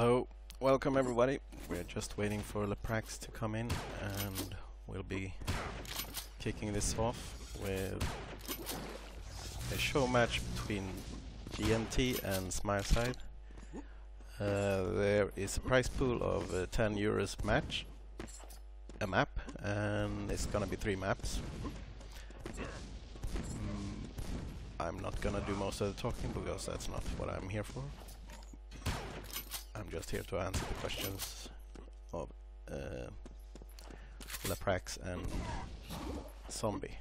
So, welcome everybody. We're just waiting for Leprax to come in and we'll be kicking this off with a show match between GMT and Smilecythe. Uh, there is a prize pool of uh, 10 euros match, a map, and it's gonna be three maps. Mm, I'm not gonna do most of the talking because that's not what I'm here for. Just here to answer the questions of uh, Leprax and Zombie.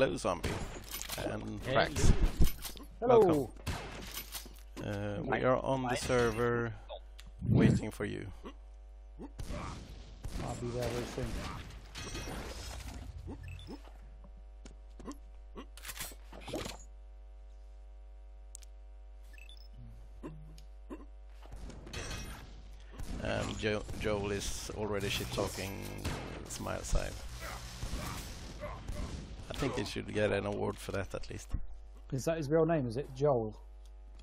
Hello, Zombie. And Prax. Hello. Welcome. Uh, we are on the server waiting for you. I'll be there very soon. And jo Joel is already shit talking Smilecythe. I think he should get an award for that at least. Is that his real name? Is it Joel?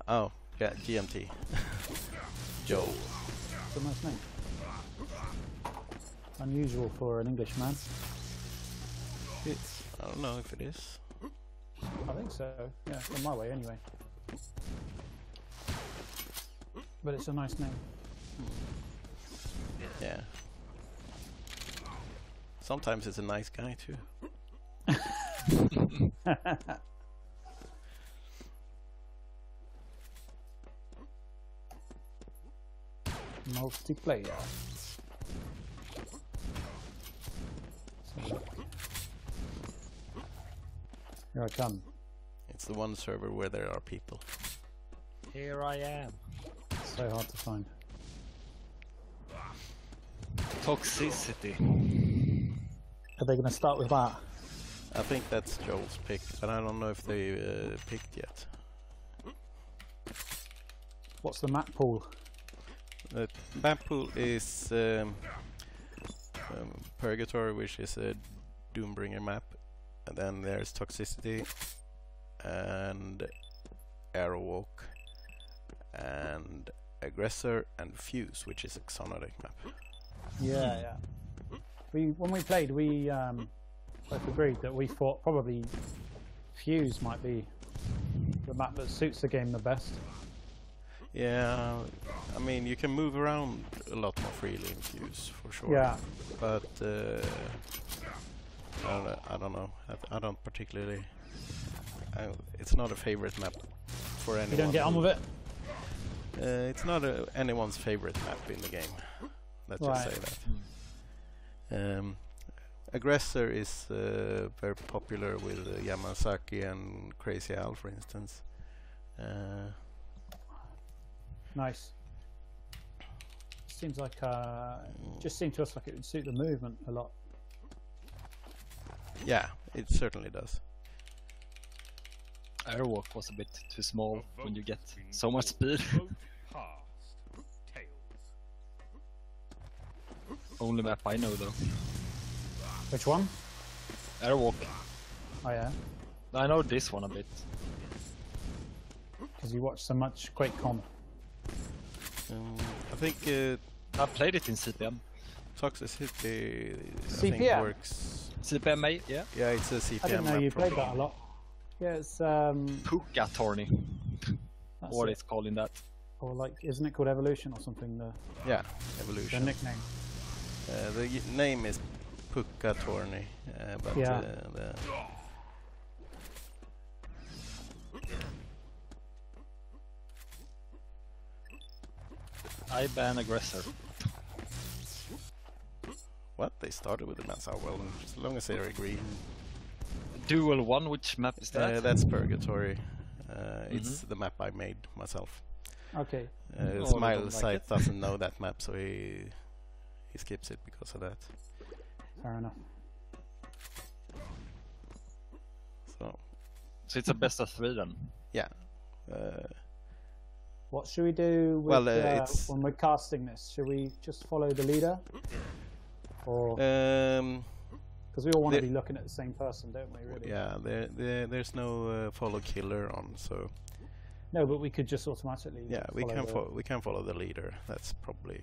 Oh, yeah, GMT. Joel. It's a nice name. Unusual for an Englishman. It's, I don't know if it is. I think so. Yeah, on my way anyway. But it's a nice name. Yeah. Sometimes it's a nice guy too. Multiplayer. So, Here I come. It's the one server where there are people. Here I am. So hard to find. Toxicity. Are they going to start with that? I think that's Joel's pick, but I don't know if they uh, picked yet. What's the map pool? The map pool is um, um, Purgatory, which is a Doombringer map, and then there's Toxicity and Aerowalk and Aggressor and Fuse, which is a Xonotic map. Yeah, yeah. We when we played, we um, both agreed that we thought probably Fuse might be the map that suits the game the best. Yeah, I mean you can move around a lot more freely in Fuse for sure. Yeah, but uh, I, don't, know- I don't know. I, I don't particularly. I, it's not a favorite map for anyone. you don't get on with it. Uh, it's not a, anyone's favorite map in the game. Let's Right. just say that. Um, Aggressor is uh, very popular with uh, Yamazaki and Crazy Al, for instance. Uh, Nice. Seems like uh, just seemed to us like it would suit the movement a lot. yeah, it certainly does. Aerowalk was a bit too small when you get so much speed. Only map I know though. Which one? Aerowalk. Oh yeah, I know this one a bit. because you watch so much QuakeCon. Um, I think uh, I played it in CPM. Toxicity I think CPM? works. CPM 8, yeah. Yeah, it's a CPM. I didn't know map you played that a lot. Yeah, it's um, Puka Tourney, that's what it. it's called in that. or like, isn't it called Evolution or something? The, Yeah, Evolution. the nickname. Uh, the name is Pukka Torni, uh, but Yeah. uh, the I ban aggressor. what they started with the maps are well, as long as they agree. Dual 1, which map is that? Uh, that's Purgatory. Uh, It's the map I made myself. Okay. Uh, Oh, Smile don't like site doesn't know that map, so he he skips it because of that. Fair enough. So so it's a best of three then. yeah. Uh, What should we do with, Well, uh, uh, it's- when we're casting this? Should we just follow the leader? Or um, because we all want to the- be looking at the same person, don't we? Really? yeah, there, there there's no uh, follow killer on, so No, but we could just automatically. yeah, we can the, fo- we can follow the leader. That's probably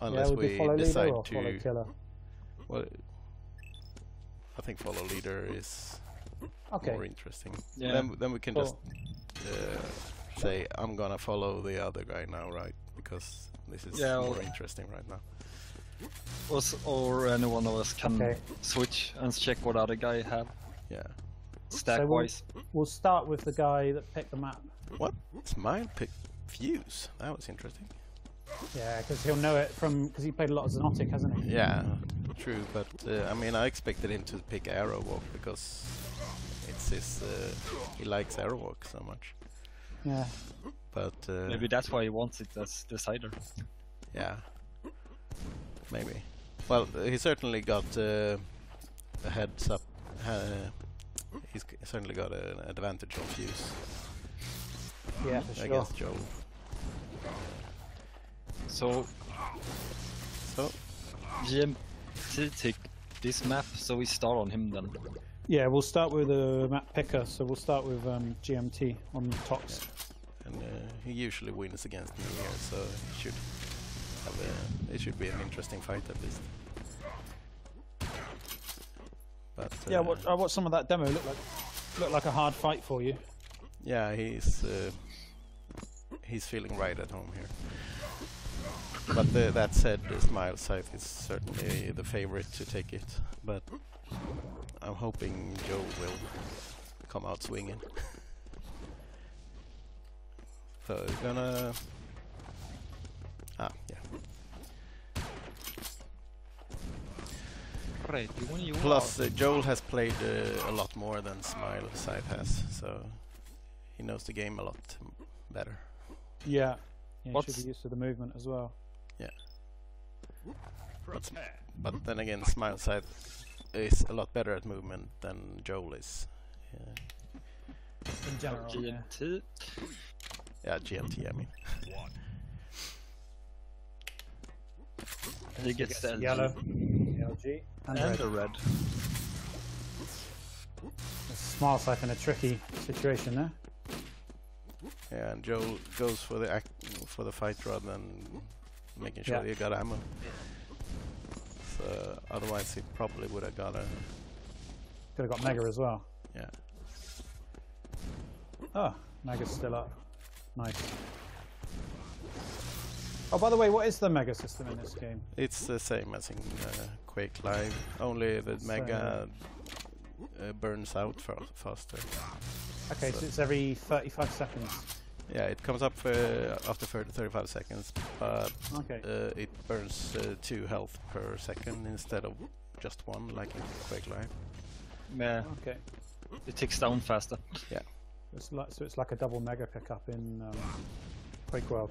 Yeah, unless would we we follow leader decide or follow to. Killer? Well, I think follow leader is Okay. more interesting. Yeah. Then then we can Cool. just uh, say I'm gonna follow the other guy now, right? Because this is Yeah, more well- interesting right now. Or, or any one of us can Okay. switch and check what other guy have Yeah. stack So we'll- wise. We'll start with the guy that picked the map. What? It's mine pick fuse. That was interesting. Yeah, because he'll know it from because he played a lot of Xonotic, hasn't he? Yeah, true. But uh, I mean, I expected him to pick Aerowalk because it's his. Uh, he likes Aerowalk so much. Yeah. But uh, Maybe that's why he wants it as decider. yeah, maybe. Well, he certainly got uh, a heads up. Uh, he's certainly got an advantage on fuse Yeah, for sure. against Joel. So So GMT take this map, so we start on him then. Yeah, we'll start with a map picker. So we'll start with um, GMT on Tox. and uh, he usually wins against me here, so he should have a, it should be an interesting fight at least. But Yeah, uh, what uh, what some of that demo looked like? Looked like a hard fight for you. yeah, he's uh, he's feeling right at home here. But uh, that said, Smilecythe is certainly the favorite to take it. But I'm hoping Joe will come out swinging. so he's gonna. Ah, yeah. Right, you want you Plus, uh, Joel has played uh, a lot more than Smilecythe has, so he knows the game a lot better. Yeah. Yeah, you should be used to the movement as well. But, but then again, Smilecythe is a lot better at movement than Joel is. Yeah, In general. yeah. GMT. yeah GMT, I mean. He gets the LG. Yellow. LG. And, and red. the red. Smile Scythe in a tricky situation there. Yeah, and Joel goes for the act for the fight rather than making sure Yeah. he got ammo. So otherwise, he probably would have got a Could have got Mega as well. yeah. Oh, Mega's still up. Nice. Oh, by the way, what is the Mega system in this game? It's the same as in uh, Quake Live, only the So- Mega uh, burns out faster. Okay, so So- it's every 35 seconds. Yeah, it comes up for after 30, 35 seconds, but Okay. uh, it burns uh, 2 health per second instead of just 1 like in Quake Live. Yeah, Okay. it ticks down faster. Yeah. It's like, so it's like a double Mega pickup in um, Quake World.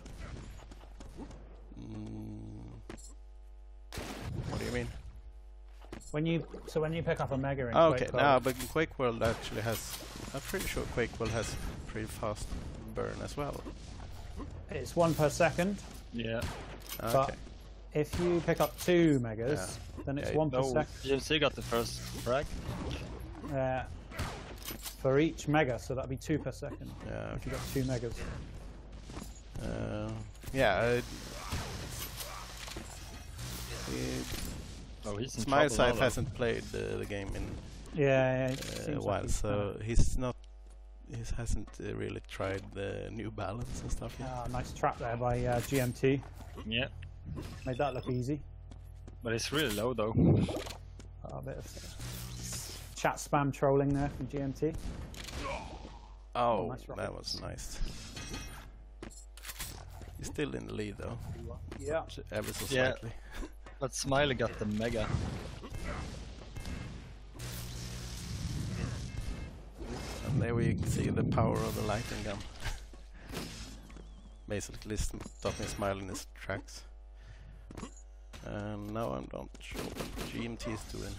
Mm. What do you mean? When you so when you pick up a Mega in Oh, Quake okay, World, no, but Quake World actually has. I'm pretty sure Quake World has pretty fast burn as well. it's one per second. Yeah. But Okay. if you pick up two Megas, then it's Yeah, one per No, second GMT got the first frag. uh, for each Mega, so that'd be two per second Yeah. if you got two Megas. Uh, yeah. Uh, uh, Oh, he's in Smile trouble Side hasn't played uh, the game in Yeah, yeah. uh, seems a like while, he's so he's not. He hasn't uh, really tried the new balance and stuff yet. Ah, nice trap there by uh, GMT. Yeah, Made that look easy. but it's really low though. a bit of chat spam trolling there from GMT. Oh, nice that was nice. He's still in the lead though, Yeah. ever so slightly. Yeah. But Smiley got the mega. There we see the power of the lighting gun. Basically stopping Smile in his tracks. And now I'm not sure what GMT is doing.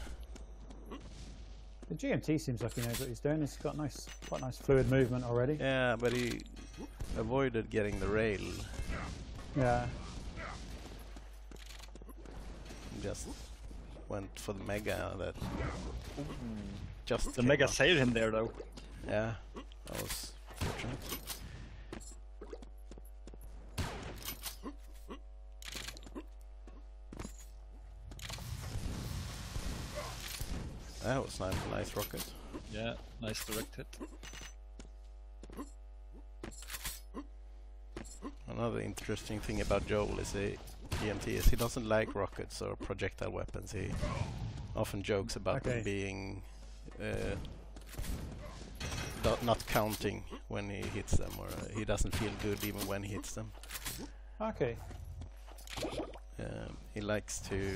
The GMT seems like he knows what he's doing. He's got nice, quite nice fluid movement already. Yeah, but he avoided getting the rail. Yeah. Just went for the mega that just The mega up. saved him there though. Yeah, that was fortunate. That was nice, nice rocket. Yeah, nice direct hit. Another interesting thing about Joel is a GMT is he doesn't like rockets or projectile weapons. He often jokes about them being uh, do- not counting when he hits them, or uh, he doesn't feel good even when he hits them. Okay. Um, he likes to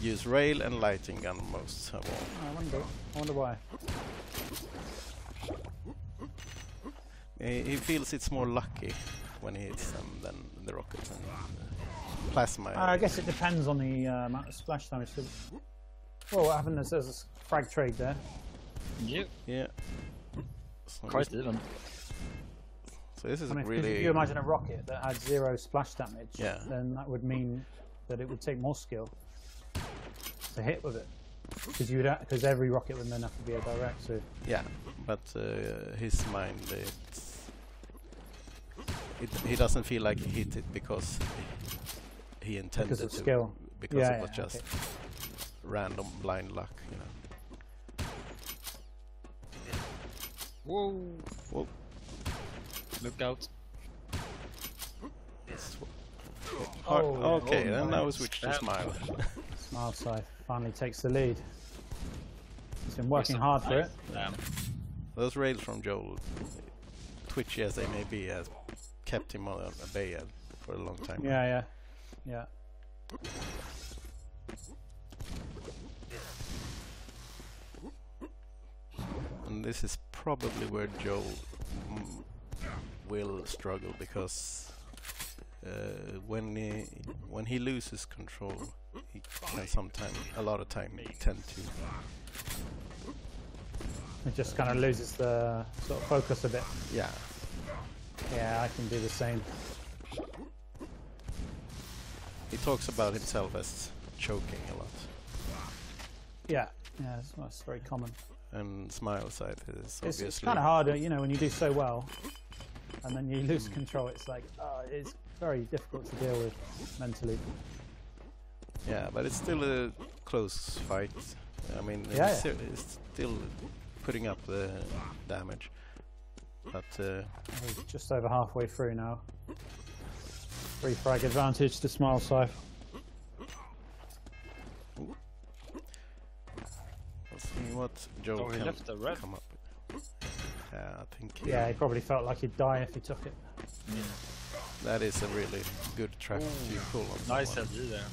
use rail and lighting gun most of all. I wonder. I wonder why. He, he feels it's more lucky when he hits them than the rockets and uh, plasma. Uh, I guess it depends on the uh, amount of splash damage. So, well, what happened is there's a frag trade there. Yeah, Yeah. So quite this, even. so this is I mean, 'cause really. if you imagine a rocket that had zero splash damage, Yeah. then that would mean that it would take more skill to hit with it. Because you would, because every rocket would then have to be a direct. So Yeah, but uh, his mind, it's, it, he doesn't feel like he hit it because he intended because of to. skill. Because Yeah, it was yeah, just okay. random blind luck, you know. Whoa! Whoa. Look out. It's Oh, okay, Oh, then now we nice. switch to Damn. smile. Smilecythe finally takes the lead. He's been working Nice. hard for it. Damn. Those rails from Joel, twitchy as they may be, has kept him on a bay uh, for a long time. Yeah, yeah, yeah. And this is probably where Joel mm, will struggle because uh, when he when he loses control, he can sometimes a lot of time he tend to It just kind of loses the sort of focus a bit. yeah Yeah, I can do the same. he talks about himself as choking a lot Yeah, yeah, that's, that's very common. And smile side is It's, obviously it's kind of hard, uh, you know, when you do so well, and then you lose control. It's like uh, it's very difficult to deal with mentally. yeah but it's still a close fight I mean Yeah, he's, yeah. he's still putting up the damage but uh, just over halfway through now. Free frag advantage to Smilecythe. Let's what Joe Oh, he can left the red. come up with. Yeah, I think Yeah, he probably felt like he'd die if he took it. that is a really good track to pull on. Nice someone. LG there.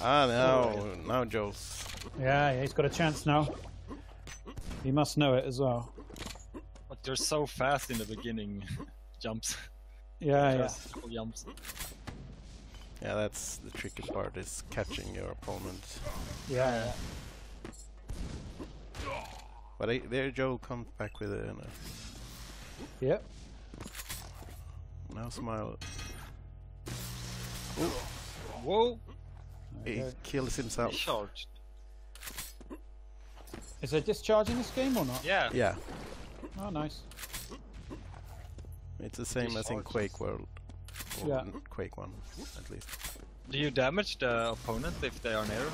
Ah, now, now Joel's. Yeah, yeah, he's got a chance now. He must know it as well. But they're so fast in the beginning. jumps. Yeah, yeah. First jumps. Yeah, that's the tricky part is catching your opponent. Yeah, yeah. But I, there, Joel comes back with a uh, Yep. now smile. Whoa! He Okay. kills himself. He charged. Is there discharge in this game or not? Yeah. Yeah, Oh, nice. it's the same as in Quake World. or Yeah. Quake 1 at least. Do you damage the opponent if they are near?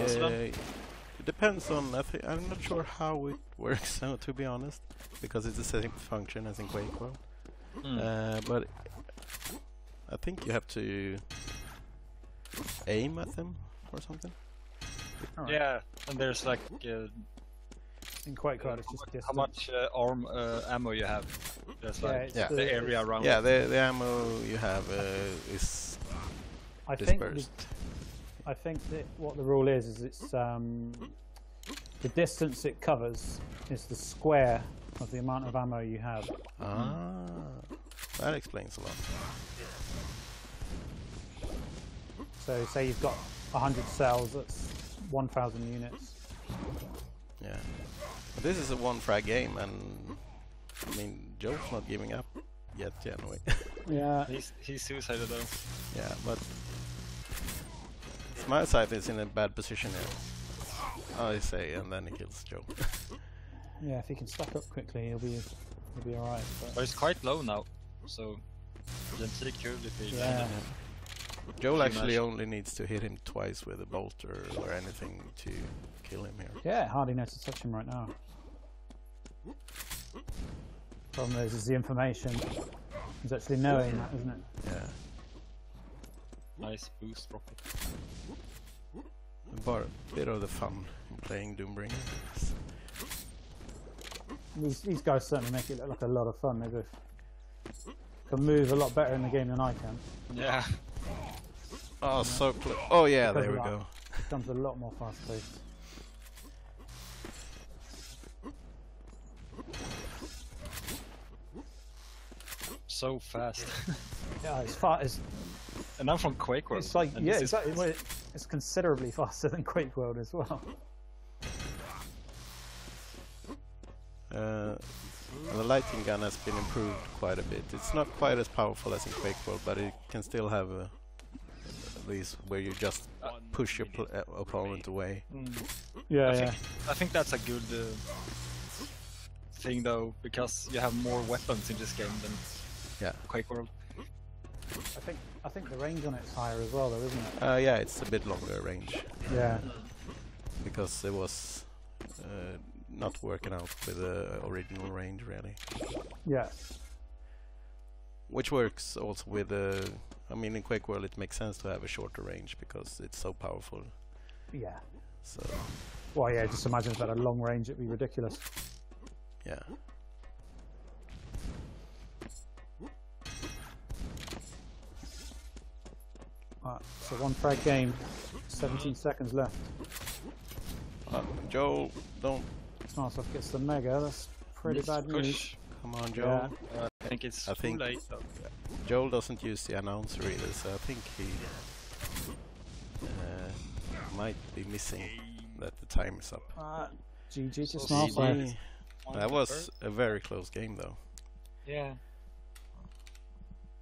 Also Uh, then? it depends on. I thi- I'm not sure how it works, to be honest, because it's the same function as in Quake World. Mm. Uh, but I think you have to aim at them or something. Alright. Yeah, and there's like uh, In Quake World, it's just distance. how much uh, arm uh, ammo you have. There's Yeah, like it's Yeah. the, the- area around. Yeah, the the ammo you have uh, is I think dispersed. I think that what the rule is is it's um, the distance it covers is the square of the amount of ammo you have. Ah, that explains a lot. So say you've got 100 cells, that's 1,000 units. Yeah, but this is a one frag game, and I mean Joe's not giving up yet. Yeah, anyway. Yeah. He's he's suicided though. yeah, but my side is in a bad position here. Oh, I say, and then he kills Joe. Yeah, if he can stack up quickly, he'll be he'll be alright. But it's quite low now, so Gentile could if he Yeah. landed. Joel actually much. only needs to hit him twice with a bolt or, or anything to kill him here. Yeah, hardly knows to touch him right now. Problem is, is the information. He's actually knowing that, isn't it? Yeah, Nice boost rocket. but a bit of the fun in playing Doombringer. These, these guys certainly make it look like a lot of fun. They both can move a lot better in the game than I can. Yeah. Oh, so close. Oh yeah, Because there we that. go. Becomes a lot more fast paced. So fast. Yeah, it's far. It's, and I'm from Quake World. it's like and yeah, this is- exactly. It's considerably faster than Quake World as well. Uh, the lighting gun has been improved quite a bit. It's not quite as powerful as in Quake World, but it can still have uh, these where you just push your pl- uh, opponent away. Mm. Yeah, I yeah. think I think that's a good uh, thing though, because you have more weapons in this game than Yeah. Quake World. I think I think the range on it's higher as well, though, isn't it? Uh, yeah, it's a bit longer range Yeah. because it was uh, not working out with the original range really. Yeah. Which works also with the. I mean, in Quake World, it makes sense to have a shorter range because it's so powerful. Yeah. So Well, yeah. Just imagine if it had a long range, it'd be ridiculous. yeah. Right, so one frag game, 17 seconds left. Uh, Joel, don't Smartsoft gets the mega. That's pretty Needs bad to news. come on, Joel. Yeah. Uh, I think it's I too think- late though. Joel doesn't use the announcer either, so I think he uh, might be missing that the time is up. Uh, GG to So Smartsoft. GG. That was a very close game though, Yeah.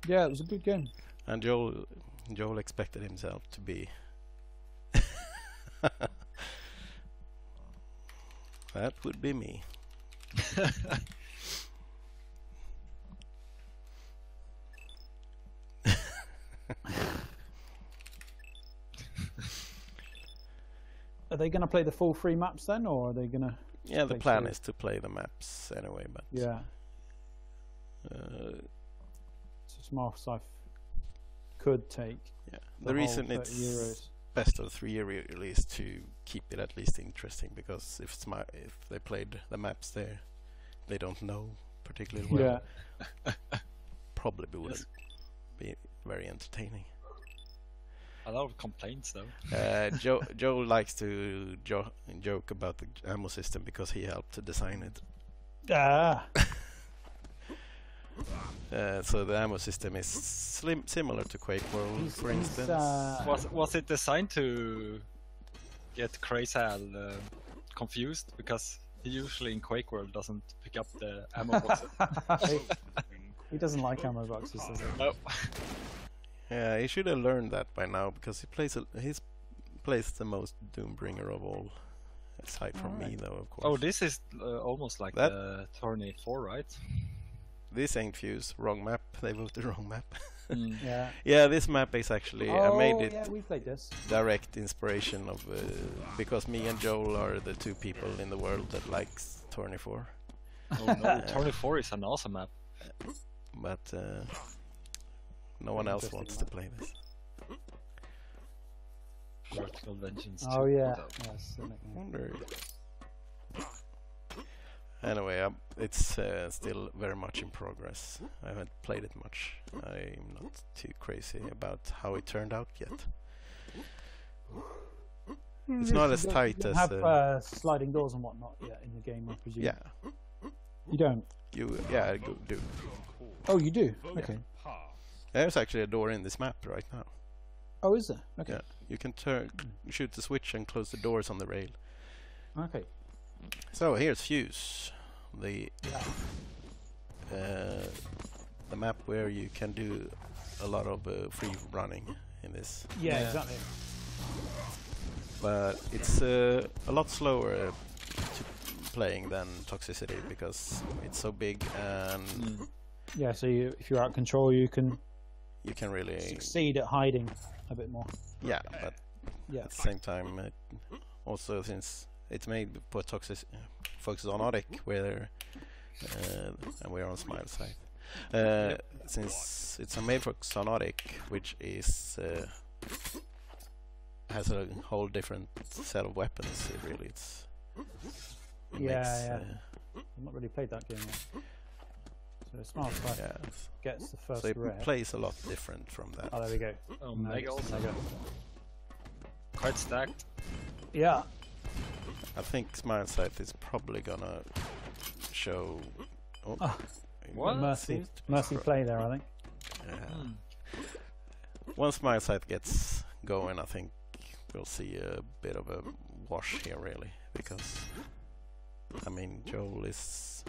Yeah, it was a good game. and Joel Joel expected himself to be. that would be me. Are they going to play the full three maps then, or are they going to? Yeah, the plan so- is to play the maps anyway, but Yeah. uh, So Smartsoft could take yeah. the, The, reason whole it's euros. best of three really is to keep it at least interesting because if it's my, if they played the maps there, they don't know particularly well. Yeah. Probably wouldn't be very entertaining. A lot of complaints though. Uh, Joe Joe likes to jo- joke about the ammo system because he helped to design it. Ah. Uh, so the ammo system is slim similar to Quake World, He's- for instance. uh, Was was it designed to get Crazy Al uh, confused because he usually in Quake World doesn't pick up the ammo boxes. he, he doesn't like ammo boxes, does he? no. Yeah, he should have learned that by now because he plays a, he's plays the most Doombringer of all, aside from me though, of course. Oh, this is uh, almost like That- the Tourney 4, right? This ain't Fuse. Wrong map. They moved the wrong map. Mm. Yeah. yeah, this map is actually I oh, made it yeah, we played this. direct inspiration of uh, because me and Joel are the two people in the world that likes Tourney 4. Oh no, Tourney 4 is an awesome map. but uh, no one else Interesting wants to play this. Vertical Vengeance. Oh yeah. Yes, that makes sense. Wonder. Anyway, um, it's uh, still very much in progress. I haven't played it much. I'm not too crazy about how it turned out yet. It's not as tight you as, have uh, uh, sliding doors and whatnot yet in the game, I presume. Yeah, You don't. you yeah I go- do. Oh, you do. Okay. There's actually a door in this map right now. Oh, is there? Okay. Yeah, you can turn, shoot the switch and close the doors on the rail. Okay. So here's Fuse, the uh, the map where you can do a lot of uh, free running in this, Yeah, Yeah. exactly. but it's uh, a lot slower to playing than Toxicity because it's so big and Mm. Yeah, so you, if you're out of control, you can you can really succeed at hiding a bit more. yeah, but Yeah. at the same time, it also since it's made for Toxic focus on Odic, where uh, and we're on Smilecythe. Uh, Since it's a made for Xonotic, which is uh, has a whole different set of weapons. It really, it's it Yeah, makes, yeah. uh, I've not really played that game yet. So Smart Strike yeah. gets the first So it rare. plays a lot different from that. Oh, there we go. Oh, Nice. Mega also. Mega. Quite stacked. Yeah. I think Smilecythe is probably gonna show. Oh, it What? Mercy. seems to be Mercy play there, I think. yeah. Once Smilecythe gets going, I think we'll see a bit of a wash here, really, because I mean Joel is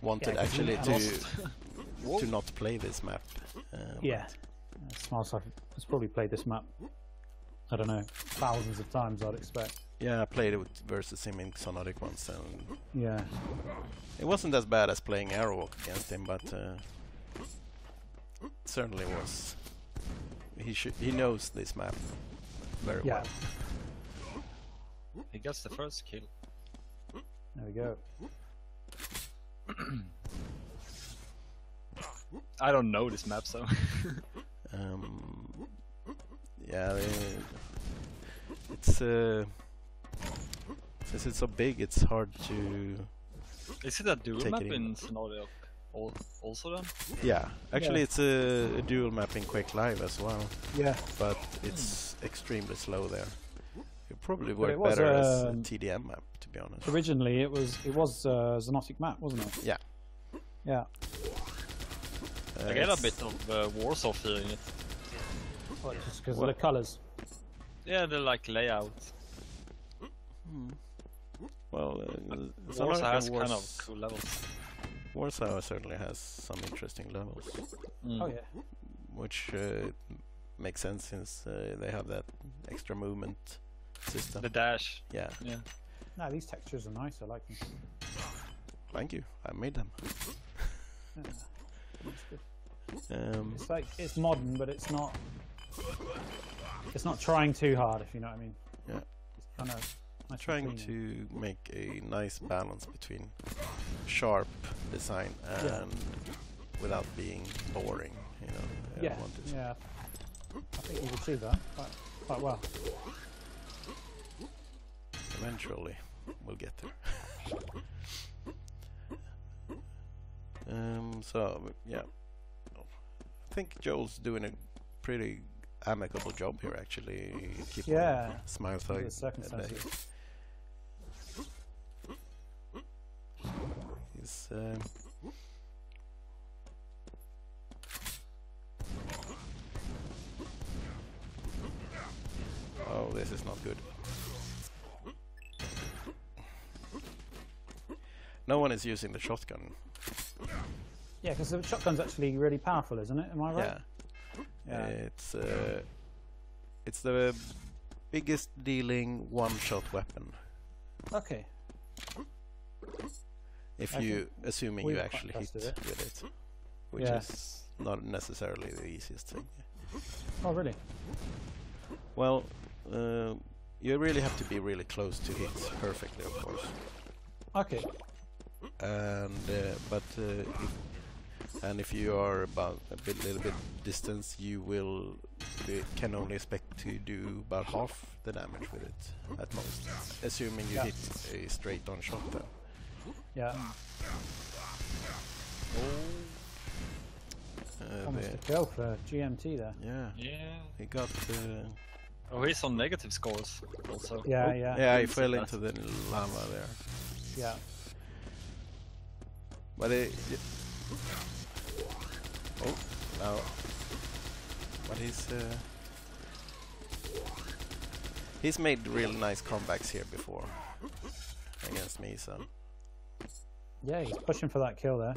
wanted Yeah, 'cause he actually to to not play this map. Uh, Yeah. Uh, Smart Strike has probably played this map. I don't know, thousands of times, I'd expect. But- yeah, I played it with, versus him in Xonotic once, and Yeah. it wasn't as bad as playing Aerowalk against him, but uh, certainly was. He should he knows this map very Yeah. well. He gets the first kill. There we go. I don't know this map, so. Um, yeah, they, it's uh, since it's so big, it's hard to. Is it a dual Take map in. in Scenario also then? Yeah, actually, Yeah. it's a, a dual map in Quake Live as well, Yeah. but it's extremely slow there. It probably But work it was, better as a um, TDM map, to be honest. Originally, it was it was uh, Xonotic map, wasn't it? Yeah. Yeah. Uh, I get a bit of uh, Warsow feeling. It. Well, just because of the colours. Yeah, the like layout. Well, uh, Warsow has and kind of cool levels. Warsow certainly has some interesting levels. Mm. Oh yeah. which uh, makes sense since uh, they have that extra movement system. The dash. Yeah, Yeah. No, these textures are nice. I like them. thank you. I made them. Yeah. That's good. Um, It's like it's modern, but it's not. It's not trying too hard, if you know what I mean. Yeah. It's kind of nice trying to make a nice balance between sharp design and Yeah. without being boring. You know. I Yeah. Yeah. I think you've achieved that quite, quite well. Eventually, we'll get there. um. So yeah, I think Joel's doing a pretty amicable job here, actually. Keeping Yeah. Smile Under He's. Um, oh, this is not good. No one is using the shotgun. Yeah, because the shotgun's actually really powerful, isn't it? Am I right? Yeah. Yeah. It's uh, it's the biggest dealing one-shot weapon. Okay. If I you, assuming you actually hit it. with it, which Yeah. is not necessarily the easiest thing. Oh, really? Well, uh, you really have to be really close to hit perfectly, of course. Okay. And uh, but uh, if, and if you are about a bit, little bit distance, you will be, can only expect to do about half the damage with it at most, assuming you Yeah. hit a straight on shot. Though. Yeah. Uh, Almost the- a kill for GMT there. yeah, Yeah. he got. Uh, Oh, he's on negative scores also. Yeah, Oh, yeah. yeah, he fell that. into the lava there. Yeah. But it. y- Oh, now. But he's. Uh, he's made real nice comebacks here before against me, so. Yeah, he's pushing for that kill there.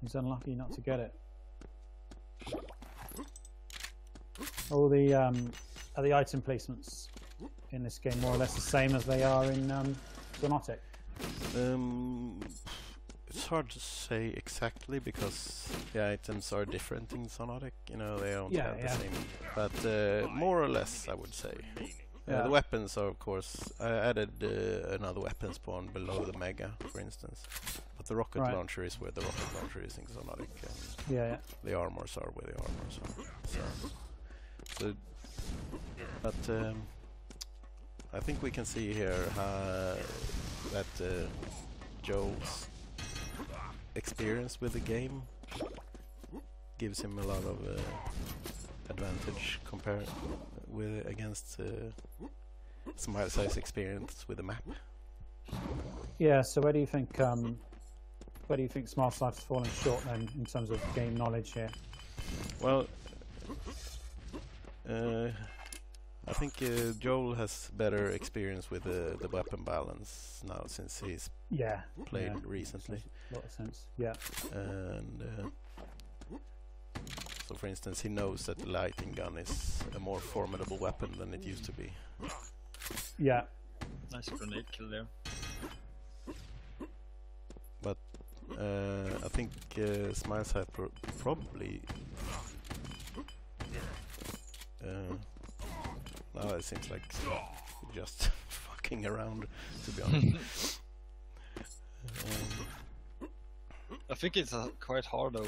He's unlucky not to get it. All the um, are the item placements in this game more or less the same as they are in um, Xonotic? Um, it's hard to say exactly because the items are different in Xonotic. You know, they don't Yeah, have yeah. the same. But uh, more or less, I would say. Uh, Yeah. the weapons are, of course, I added uh, another weapon spawn below the Mega, for instance. But the rocket Right. launcher is where the rocket launcher is in Xonotic, and Yeah, yeah. the armors are where the armors are. So, so but um, I think we can see here how that uh, Joel's experience with the game gives him a lot of uh, advantage compared with against uh, Smile Size experience with the map. Yeah. So where do you think um, where do you think Smart Life's fallen short then in terms of game knowledge here? Well, uh, I think uh, Joel has better experience with the, the weapon balance now since he's Yeah. played yeah, recently. makes A lot of sense. Yeah. And uh, so, for instance, he knows that the lighting gun is a more formidable weapon than it used to be. Yeah. Nice grenade kill there. Uh, I think uh, Smiles had pro- probably. Uh, now it seems like just fucking around, to be honest. um, I think it's uh, quite hard though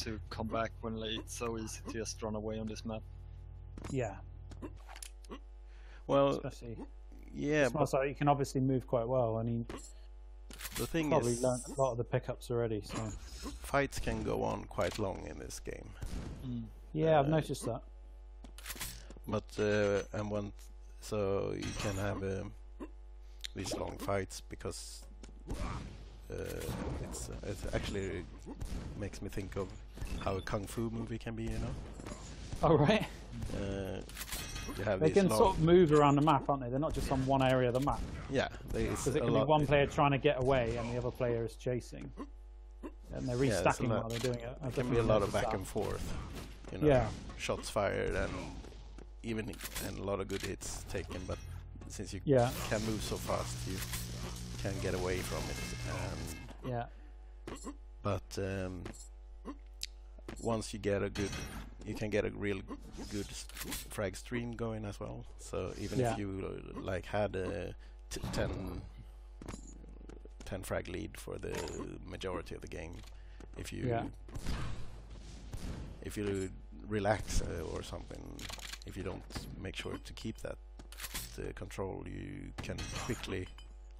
to come back when it's so easy to just run away on this map. Yeah. well, Especially yeah, but Smart Life, you can obviously move quite well, I mean, the thing probably is, learned a lot of the pickups already. So fights can go on quite long in this game. yeah, I've Uh, noticed that. But uh, and one, so you can have um, these long fights because it's uh, it actually makes me think of how a kung fu movie can be. You know, Oh right. uh, you have They can long, sort of move around the map, aren't they? They're not just on one area of the map. yeah, Because it can be one player trying to get away and the other player is chasing. And they're Yeah, restacking lot- while they're doing it. It can be a lot of back that. and forth. You know, Yeah. shots fired and even and a lot of good hits taken. But since you Yeah, can move so fast, you can get away from it. And yeah, but um, once you get a good you can get a real good frag stream going as well so even Yeah. if you uh, like had a t- 10 10 frag lead for the majority of the game if you Yeah. if you relax uh, or something if you don't make sure to keep that uh, control you can quickly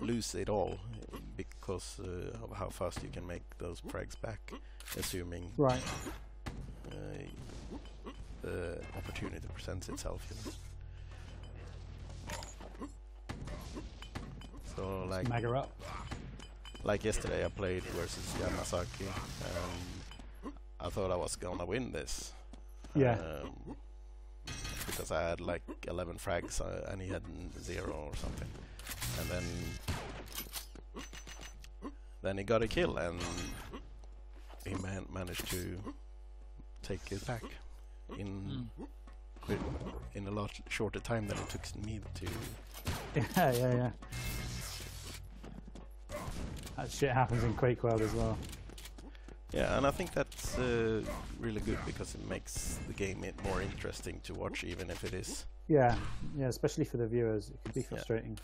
lose it all because uh, of how fast you can make those frags back assuming right. uh, the opportunity presents itself. You know. So like Mega up. like yesterday, I played versus Yamasaki, and I thought I was gonna win this. Yeah. Um, because I had like 11 frags uh, and he had zero or something, and then then he got a kill and he man- managed to take it back in quick, in a lot shorter time than it took me to. Yeah, yeah, yeah. that shit happens in Quake World as well. Yeah, and I think that's uh, really good because it makes the game more interesting to watch, even if it is. Yeah, yeah, especially for the viewers, it can be frustrating.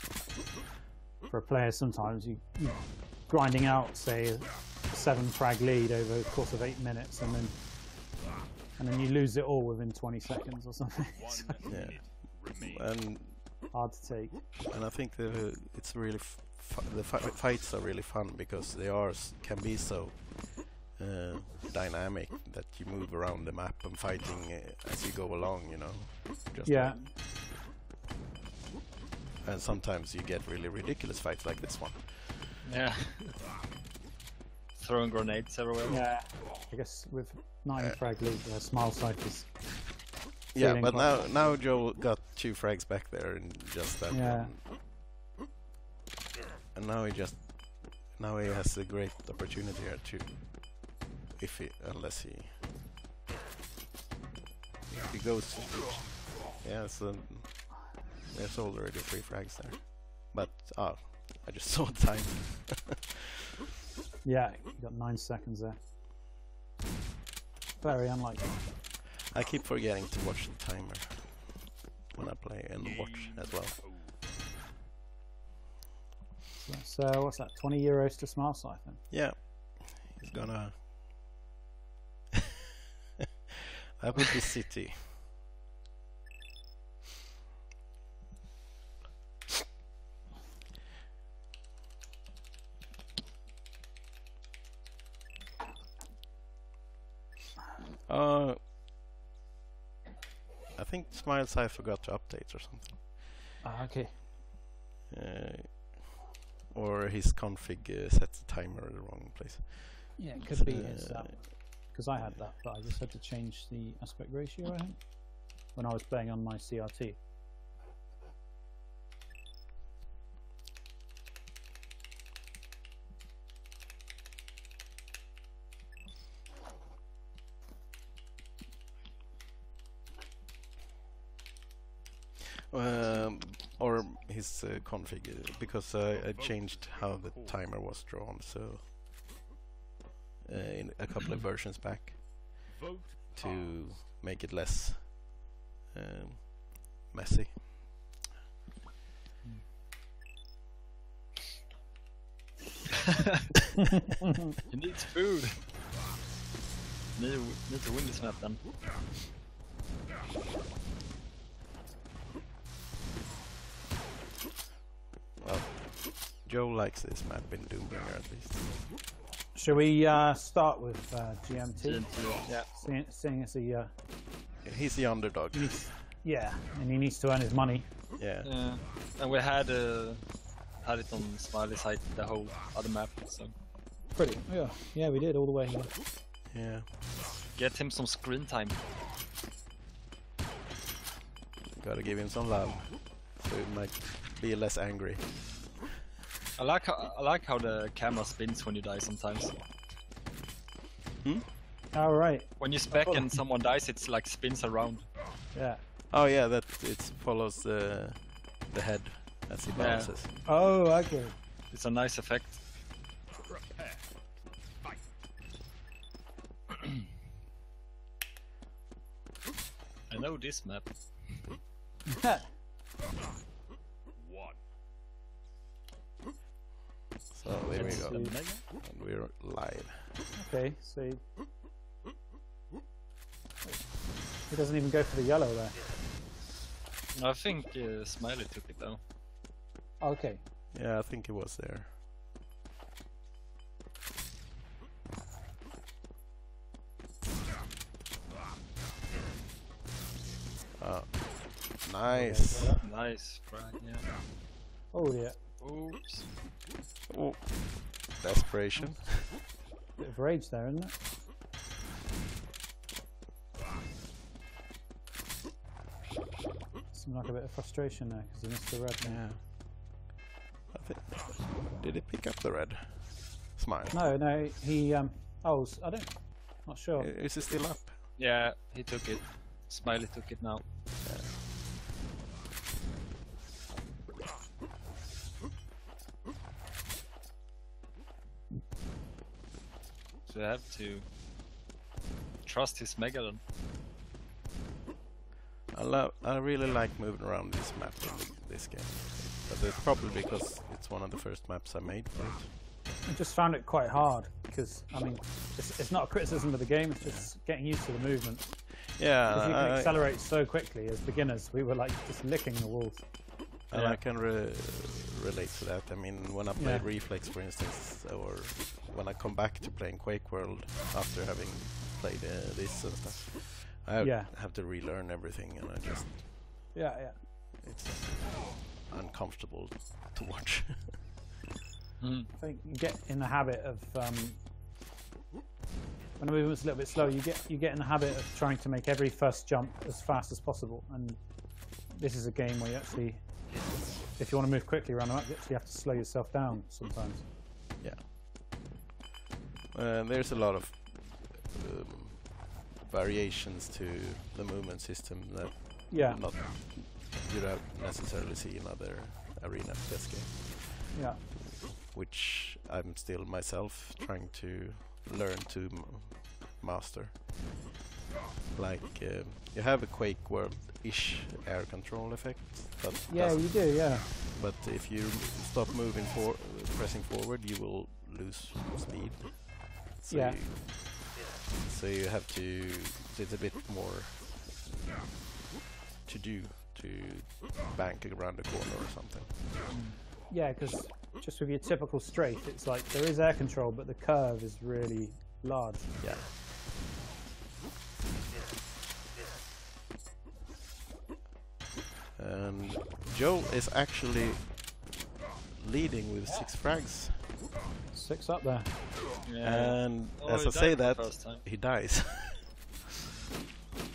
For a player, sometimes you, you grinding out, say, a seven frag lead over the course of eight minutes, and then and then you lose it all within 20 seconds or something. It's Yeah, and hard to take. and I think the it's really f- the fi- fights are really fun because they are can be so uh, dynamic that you move around the map and fighting uh, as you go along. You know, just Yeah, and sometimes you get really ridiculous fights like this one. Yeah. Throwing grenades everywhere. yeah. I guess with nine Uh, frag lead, uh, Smilecythe is Yeah, but quite- now now Joe got two frags back there in just that Yeah. one. And now he just now he has a great opportunity here to if he unless he if he goes yeah so there's um, already three frags there. But oh I just saw time. Yeah, you got nine seconds there. Very unlikely. I keep forgetting to watch the timer when I play and watch as well. So what's that? 20 euros to Smilecythe then? Yeah, he's gonna. That would be City. Uh, I think Smiles I forgot to update or something. Ah, okay. Uh, or his config uh, set the timer in the wrong place. Yeah, it could be Uh, because I had that, but I just had to change the aspect ratio. I think when I was playing on my CRT. Um, or his uh, config uh, because uh, I changed how the timer was drawn. So in a couple of versions back to make it less um, messy. He needs food. Need, need to win this map then. Well, Joe likes this map in Doombringer at least. Shall we uh, start with uh, GMT? TNT, yeah. Seeing, seeing as he, uh, He's the underdog. he needs, yeah, and he needs to earn his money. Yeah. Yeah. And we had uh, had it on Smilecythe the whole other map, so Pretty. Yeah, yeah, we did all the way here. Yeah. get him some screen time. Gotta give him some love. So he might be less angry. I like how I like how the camera spins when you die sometimes. Hmm? All right. When you spec and someone dies, it's like spins around. Yeah. Oh yeah, that it follows the the head as he Yeah. Oh, okay. It's a nice effect. I know this map. So there we go. And we're live. okay, so he, he doesn't even go for the yellow there. I think uh, Smiley took it though. Okay. Yeah, I think it was there. Oh, nice. Nice, Brian. Yeah. Oh yeah. Oops. Oh, desperation. Bit of rage there, isn't it? Seemed like a bit of frustration there because he missed the red. Yeah. I think. Did it pick up the red? Smile. No, no, he um. Oh, I don't. Not sure. Is it still up? Yeah, he took it. Smiley took it now. To have to trust his Megalon. I love. I really like moving around this map in this game, but it's probably because it's one of the first maps I made for it. I just found it quite hard because I mean, it's, it's not a criticism of the game. It's just getting used to the movement. Yeah, Because you can I, accelerate so quickly as beginners. We were like just licking the walls. And Yeah. I can re- relate to that. I mean, when I play Yeah. Reflex, for instance, or when I come back to playing Quake World after having played uh, this and stuff, I Yeah. have to relearn everything, and I just Yeah, yeah. it's uncomfortable to watch. Mm. I think you get in the habit of um, when the movement's a little bit slow. You get you get in the habit of trying to make every first jump as fast as possible. And this is a game where you actually, if you want to move quickly around the map, you actually have to slow yourself down sometimes. Yeah. Uh, there's a lot of um, variations to the movement system that Yeah, not you don't necessarily see in other arena FPS games, yeah, which I'm still myself trying to learn to m- master. Like uh, you have a Quake World-ish air control effect, but yeah. You do, yeah. but if you stop moving for pressing forward, you will lose speed. So Yeah. You, so you have to. It's a bit more to do to bank around the corner or something. Yeah, because just with your typical straight, it's like there is air control, but the curve is really large. Yeah. And Joe is actually leading with six frags. Six up there. Yeah. And Oh, as I say died for the that, he dies.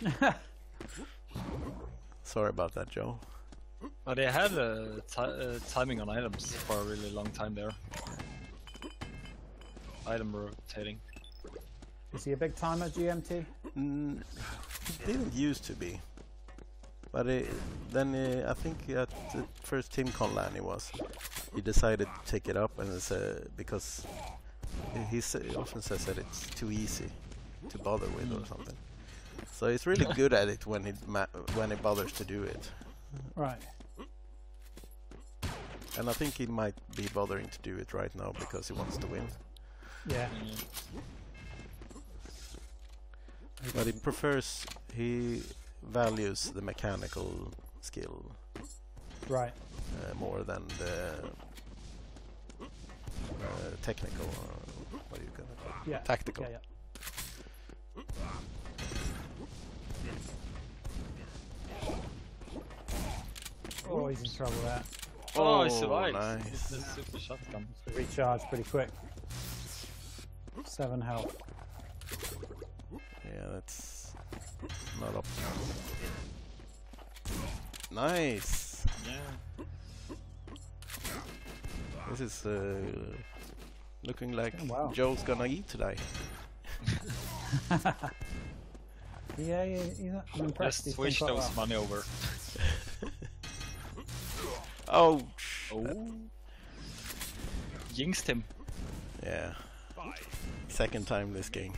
Sorry about that, Joe. But they had uh, uh, timing on items for a really long time there. Item rotating. Is he a big timer, GMT? Mm, it didn't used to be. But it, then uh, I think at the first TeamCon LAN he was, he decided to take it up and it's, uh, because he often says that it's too easy to bother with or something. So he's really good at it when he ma- when he bothers to do it. Right. And I think he might be bothering to do it right now because he wants to win. Yeah. But he prefers, he values the mechanical skill Right. uh, more than the uh, technical, uh, what are you gonna call it? Yeah. Tactical. Yeah, yeah. Oh, he's in trouble there. Oh, Oh, he survived. nice. It's the super shotgun. Recharge pretty quick. Seven health. Yeah, that's not up. Nice! Yeah. This is uh, looking like Oh, wow. Joe's gonna eat today. Yeah, yeah, yeah. I'm impressed. Just he's switch those well. money over. Oh! sh- Oh. Jinxed him. Yeah. Second time this game.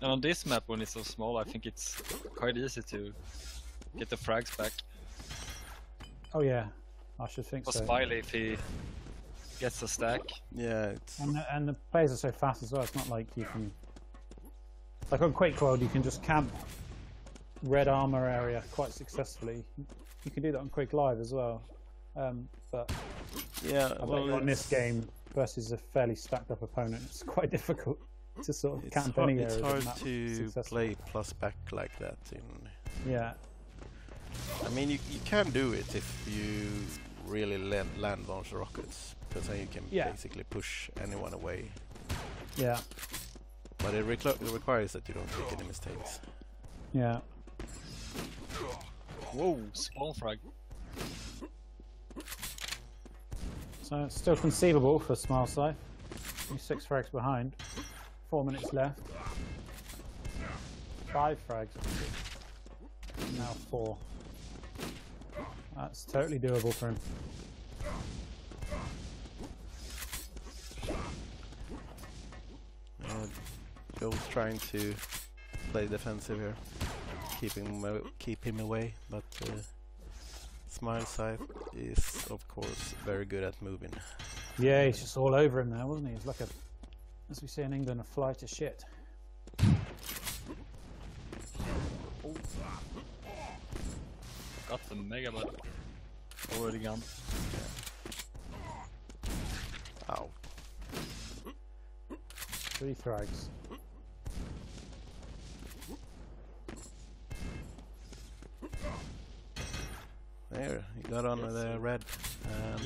And on this map, when it's so small, I think it's quite easy to get the frags back. Oh yeah, I should think For so. Smiley, if he gets the stack. Yeah, it's And the, and the players are so fast as well. It's not like you can, like on Quake World, you can just camp red armor area quite successfully. You can do that on Quake Live as well. Um, but yeah. Well, think on this game versus a fairly stacked up opponent, it's quite difficult to sort of It's camp hard, any it's area. hard to play plus back like that. In Yeah, I mean, you, you can do it if you really land, land launch rockets, because then you can Yeah. basically push anyone away. yeah, But it, reclo- it requires that you don't make any mistakes. yeah. Whoa, small frag. So it's still conceivable for Smilecythe. He's six frags behind. Four minutes left. Five frags. Now four. That's totally doable for him. Joe's trying to play defensive here, keeping him keep him away, but uh, Smilecythe is of course very good at moving. Yeah, he's just all over him now, wasn't he? He's like a, as we say in England, a fly to shit. Got the mega but already gone. Ow. Three thrags. There, he got on the red. And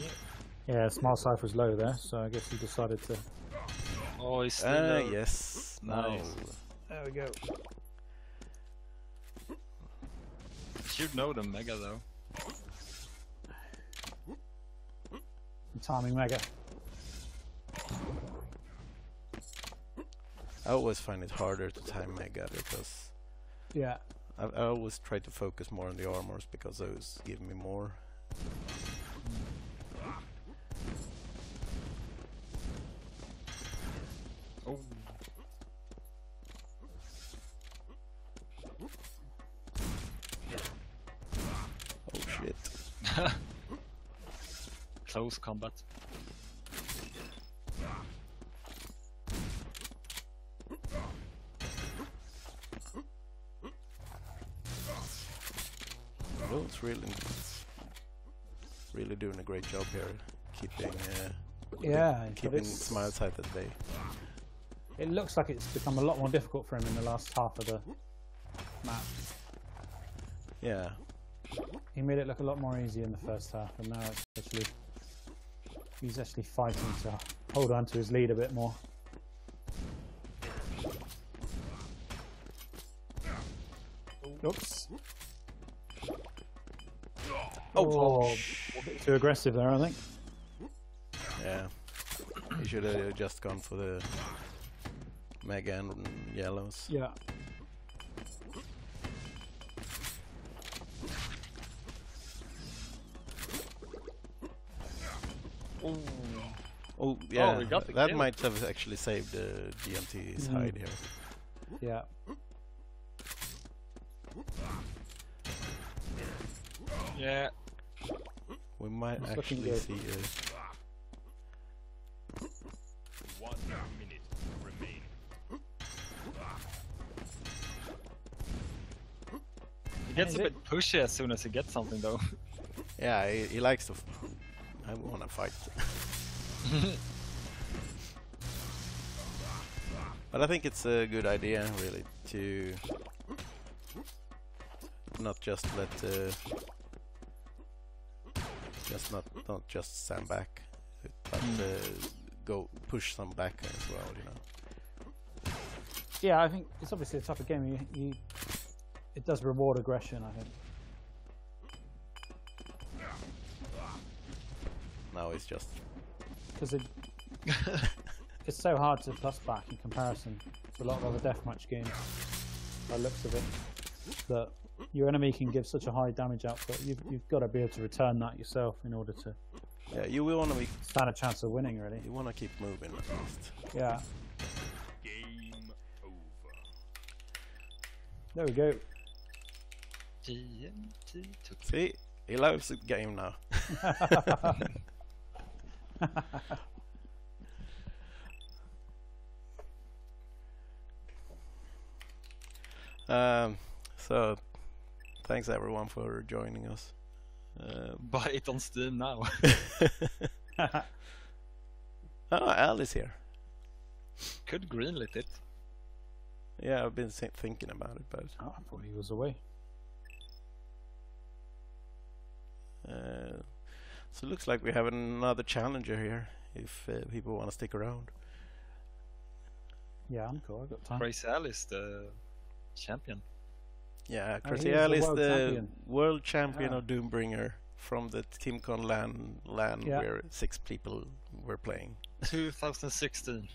Yeah, Smilecythe was low there, so I guess he decided to. Oh, he's still Ah, there. yes. Nice. There we go. Should know the mega though. Timing mega. I always find it harder to time Mega because Yeah. I, I always try to focus more on the armors because those give me more. Oh. Oh shit. Close combat. It's really, really doing a great job here, keeping uh, Yeah. but keeping it's- Smile at bay. It looks like it's become a lot more difficult for him in the last half of the map. Yeah, He made it look a lot more easy in the first half, and now it's actually he's actually fighting to hold on to his lead a bit more. Oops. Oh, bit too aggressive there, I think. yeah. He should have just gone for the Mega and yellows. Yeah. Oh. Oh yeah, we got the that kill. might have actually saved uh, GMT's Mm. hide here. Yeah. Yeah. We might It's actually good. see. Uh, gets a bit pushy as soon as he gets something though. yeah, he, he likes to. F- I want to fight. but I think it's a good idea, really, to not just let. Uh, just not not just stand back, but Hmm. uh, go push some back as well. You know. Yeah, I think it's obviously a tougher game. You, you, it does reward aggression, I think. Now it's just because it it's so hard to plus back in comparison to a lot of other deathmatch games. By the looks of it, that your enemy can give such a high damage output, you've you've got to be able to return that yourself in order to yeah. You will want to be. stand a chance of winning. Really, You want to keep moving at least. yeah. Game over. There we go. GMT took See, he loves the game now. um, so thanks everyone for joining us. Uh, buy it on Steam now. oh, Al is here. Could greenlit it. Yeah, I've been thinking about it, but Oh, I thought he was away. Uh, so it looks like we have another challenger here. If uh, people want to stick around. Yeah, I'm cool. I've got time. Crazy Al is the champion. Yeah, Oh, he is the is world the champion. world champion Yeah. of Doombringer from the TeamCon LAN, LAN Yeah. where six people were playing. 2016.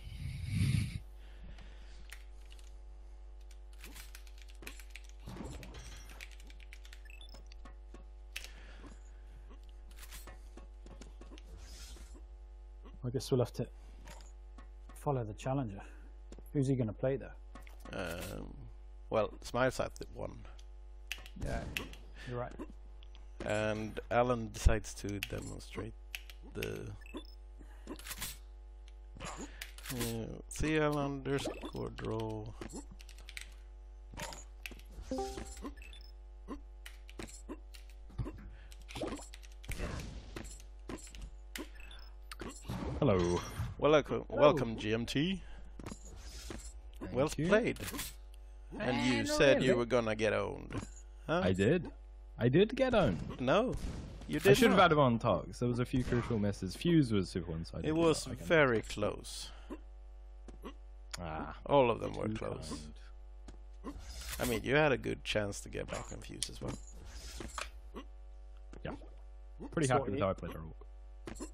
I guess we'll have to follow the challenger. Who's he going to play though? Um, well, Smilecythe one. Yeah, you're right. and Alan decides to demonstrate the uh, CL underscore draw. Hello. Welcome, welcome GMT. well Thank you. played. And Eh, you not said you were gonna get owned. Huh? I did. I did get owned. no, you did I should have not. had him on talks. There was a few crucial misses. Fuse was super one-sided. It was but I very close. Ah, All of them were close. kind. I mean, you had a good chance to get back on Fuse as well. Yeah. Pretty So happy with how I played Orc.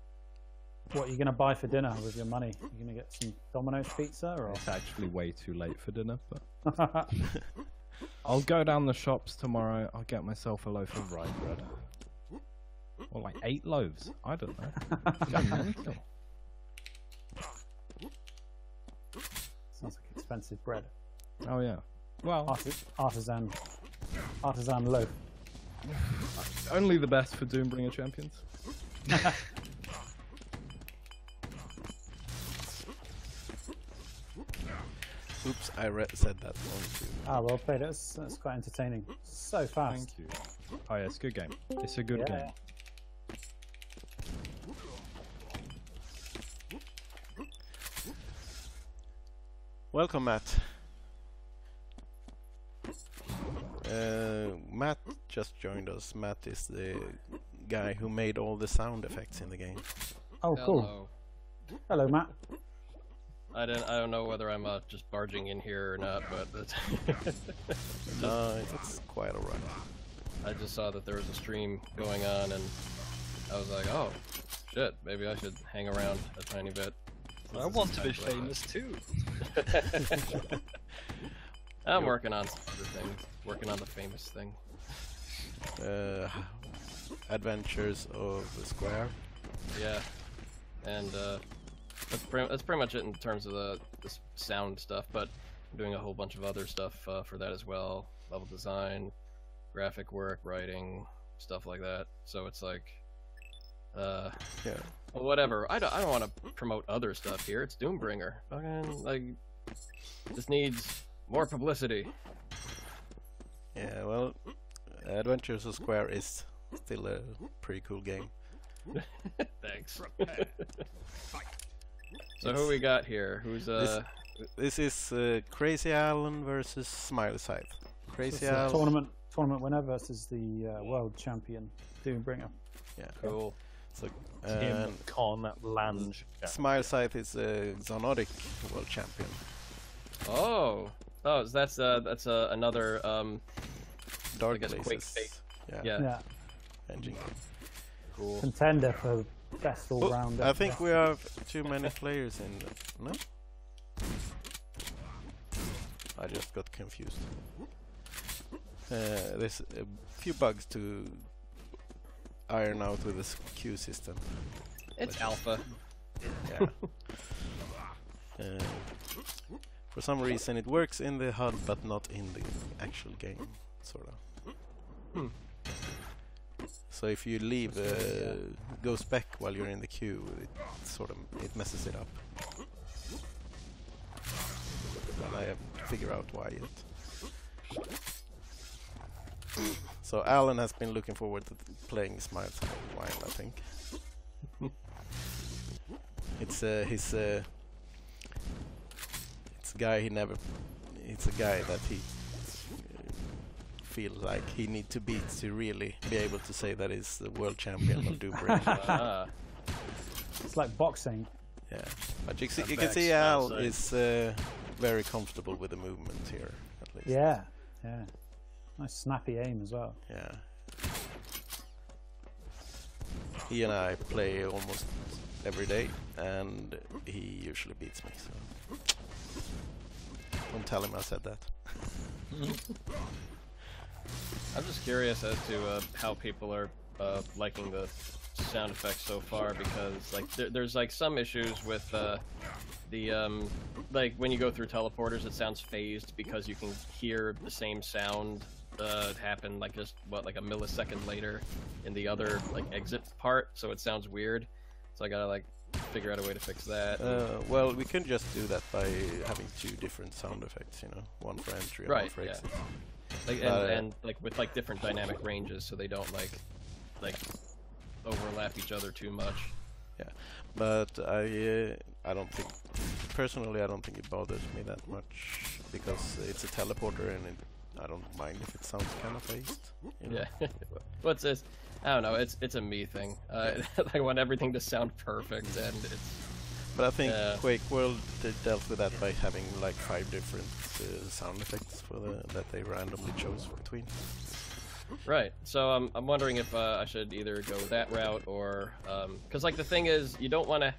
What are you going to buy for dinner with your money? You going to get some Domino's pizza or? It's actually way too late for dinner, but I'll go down the shops tomorrow. I'll get myself a loaf of rye bread. Or like eight loaves. I don't know. Go mental. Sounds like expensive bread. oh yeah. Well, Artis- artisan, artisan loaf. only the best for Doombringer champions. Oops, I re- said that wrong too. Ah, well played. That's, that's quite entertaining. So fast. Thank you. Oh yeah, it's a good game. It's a good Yeah. game. Welcome, Matt. Uh, Matt just joined us. Matt is the guy who made all the sound effects in the game. Oh, cool. Hello. Hello, Matt. I don't. I don't know whether I'm uh, just barging in here or not, but that's No, it's quite alright. I just saw that there was a stream going on, and I was like, oh, shit, maybe I should hang around a tiny bit. I want to be famous too. I'm working on some other things. Working on the famous thing. Uh, Adventures of the Square. Yeah, and uh, that's pretty. That's pretty much it in terms of the, the sound stuff. But I'm doing a whole bunch of other stuff uh, for that as well. Level design, graphic work, writing, stuff like that. So it's like, uh, Yeah. well, whatever. I don't. I don't want to promote other stuff here. It's Doombringer. Fucking like, this needs more publicity. Yeah, well, Adventures of Square is still a pretty cool game. Thanks. So who we got here? Who's uh? This is uh, Crazy Alan versus Smilecythe. Crazy a Alan. tournament tournament winner versus the uh, world champion Doombringer. Yeah. Cool. So, Tim and Con Lange. Smilecythe is a Xonotic world champion. Oh, oh, so that's uh, that's uh, another um, Dark guess Quake Blazes. Fate. Yeah. yeah, Yeah, Engine. cool. contender for best all round. I think we have too many players in the... No? I just got confused. Uh, there's a few bugs to iron out with this queue system. It's alpha. Yeah. uh, for some reason it works in the HUD but not in the actual game, sort of. Hmm. So if you leave uh, go spec while you're in the queue, it sort of it messes it up. And I have to figure out why yet. So Alan has been looking forward to playing Smiles for a while, I think. It's uh, his uh, it's a guy he never it's a guy that he feel like he need to beat to really be able to say that he's the world champion of Doombringer. Ah, It's like boxing. yeah, but you, see, you can see my Al side. is uh, very comfortable with the movement here, at least. Yeah, yeah. Nice snappy aim as well. Yeah. He and I play almost every day, and he usually beats me. So don't tell him I said that. I'm just curious as to uh, how people are uh, liking the sound effects so far because like there, there's like some issues with uh, the um, like when you go through teleporters, it sounds phased because you can hear the same sound uh, happen like just what like a millisecond later in the other like exit part, so it sounds weird. So I gotta like figure out a way to fix that. Uh, well, we can just do that by having two different sound effects, you know, one for entry and one Right, for yeah. Like and, uh, and like with like different dynamic ranges, so they don't like like overlap each other too much. Yeah, but I, uh, I don't think, personally, I don't think it bothers me that much because it's a teleporter and it, I don't mind if it sounds kind of phased. You know? Yeah. What's this? I don't know. It's it's a me thing. Uh, I want everything to sound perfect, and it's But I think Yeah. Quake World dealt with that by having like five different uh, sound effects for the that they randomly chose between. right. So I'm I'm wondering if uh, I should either go that route or because like the thing is you don't want to.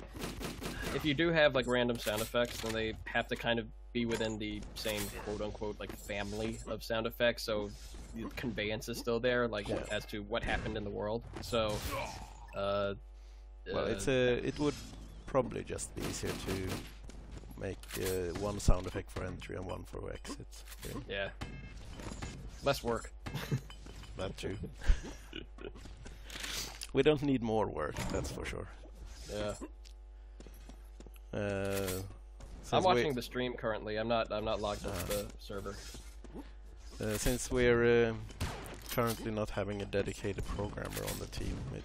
If you do have like random sound effects, then they have to kind of be within the same quote unquote like family of sound effects. So the conveyance is still there, like Yeah. as to what happened in the world. So. Uh, Well, uh, it's a it would probably just be easier to make uh, one sound effect for entry and one for exit. really. yeah. Less work. That too. we don't need more work, that's for sure. Yeah. Uh, I'm watching the stream currently. I'm not. I'm not logged into Ah. the server. Uh, since we're uh, currently not having a dedicated programmer on the team, it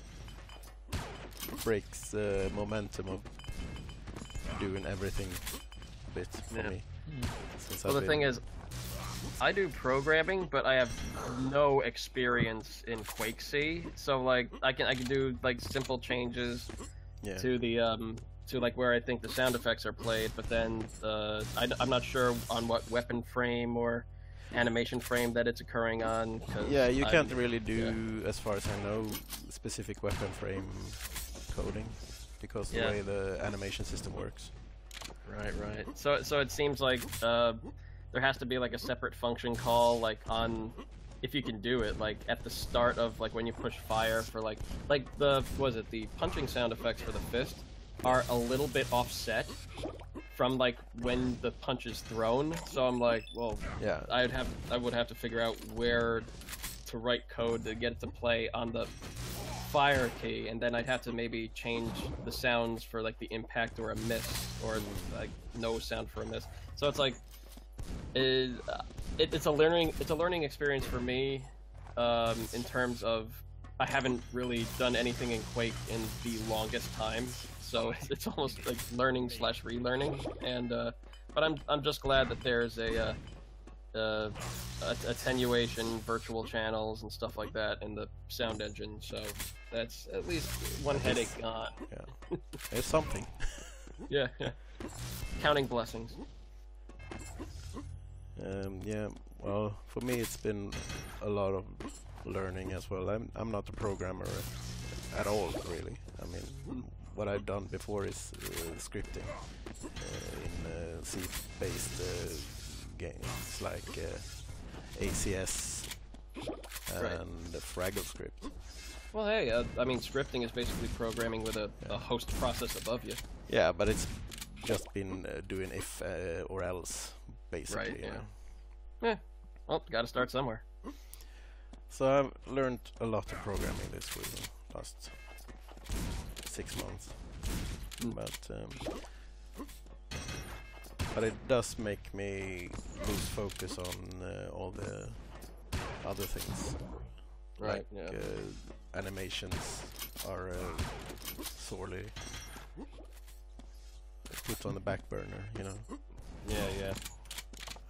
breaks the momentum of doing everything a bit for Yeah. me. Well, I've the thing is, I do programming, but I have no experience in QuakeC. So like, I can I can do like simple changes yeah, to the um to like where I think the sound effects are played, but then uh, I, am not sure on what weapon frame or animation frame that it's occurring on. yeah, you I'm- can't really do, as far as I know, specific weapon frame coding because the Yeah. way the animation system works. Right, right. So, so it seems like uh, there has to be like a separate function call, like on, if you can do it, like at the start of like when you push fire for like, like the was it the punching sound effects for the fist are a little bit offset from like when the punch is thrown. So I'm like, well, Yeah, I'd have I would have to figure out where to write code to get it to play on the fire key, and then I'd have to maybe change the sounds for like the impact or a miss, or like no sound for a miss. So it's like it, it, it's a learning it's a learning experience for me um, in terms of I haven't really done anything in Quake in the longest time, so it's, it's almost like learning slash relearning. And uh, but I'm I'm just glad that there's a uh, uh, attenuation, virtual channels, and stuff like that in the sound engine. So that's at least one headache gone. yeah, it's something. Yeah, yeah. Counting blessings. Um, yeah, well, for me it's been a lot of learning as well. I'm I'm not a programmer at all, really. I mean, what I've done before is uh, scripting uh, in uh, C-based uh, games like uh, ACS and Right. the FraggleScript. Well, hey, uh, I mean, scripting is basically programming with a, a host process above you. Yeah, but it's just been uh, doing if uh, or else, basically. Right, you yeah. know. Eh, well, gotta start somewhere. So I've learned a lot of programming this week, last six months. Mm. But um, but it does make me lose focus on uh, all the other things. Right, like yeah. uh, animations are uh, sorely put on the back burner. You know, Yeah, yeah.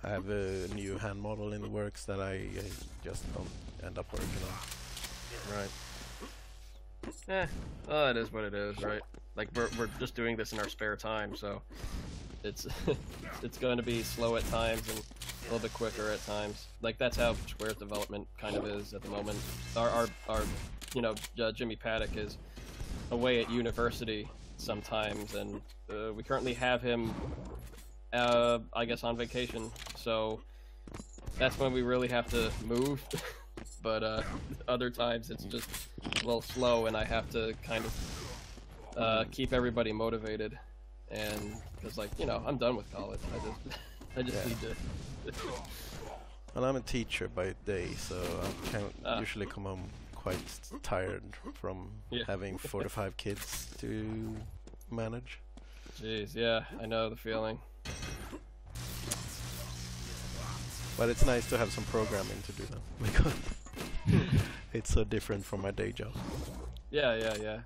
I have a new hand model in the works that I uh, just don't end up working on. Right. Eh, oh, it is what it is, right? Like we're we're just doing this in our spare time, so it's it's going to be slow at times and a little bit quicker at times. Like that's how Square's development kind of is at the moment. Our our, our you know uh, Jimmy Paddock is away at university sometimes, and uh, we currently have him, uh, I guess, on vacation. So that's when we really have to move. but uh, other times it's just a little slow, and I have to kind of uh, keep everybody motivated. And because like you know I'm done with college. I just I just Yeah. need to. Well, I'm a teacher by day, so I can Ah. usually come home quite tired from Yeah. having 45 kids to manage. Jeez, yeah, I know the feeling. But it's nice to have some programming to do them because it's so different from my day job. Yeah, yeah, yeah.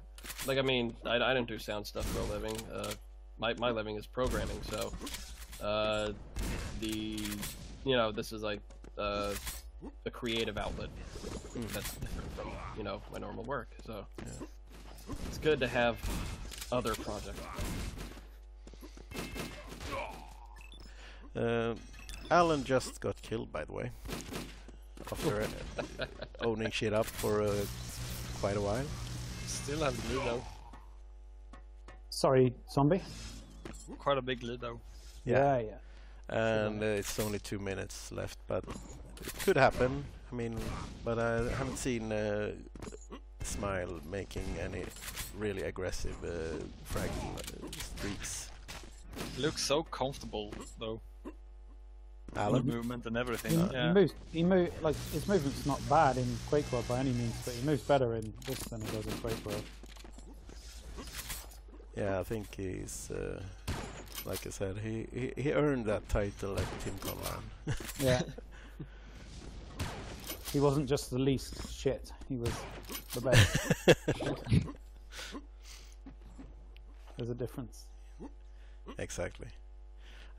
Like I mean, I, I don't do sound stuff for a living. Uh, my my living is programming, so uh, the you know this is like uh, a creative outlet that's different from you know my normal work. So it's good to have other projects. Uh, Alan just got killed, by the way, after uh, owning shit up for uh, quite a while. Still have the lead though. Sorry, zombie. Quite a big lead though. Yeah, yeah. and uh, it's only two minutes left, but it could happen. I mean, but I haven't seen uh, Smile making any really aggressive uh, frag uh, streaks. Looks so comfortable though. Alan, Movement and everything. He, yeah. he moves. He move like his movement's not bad in Quake World by any means, but he moves better in this than he does in Quake World. Yeah, I think he's uh, like I said, he, he he earned that title at TeamCon LAN. Yeah. he wasn't just the least shit. He was the best. There's a difference. exactly.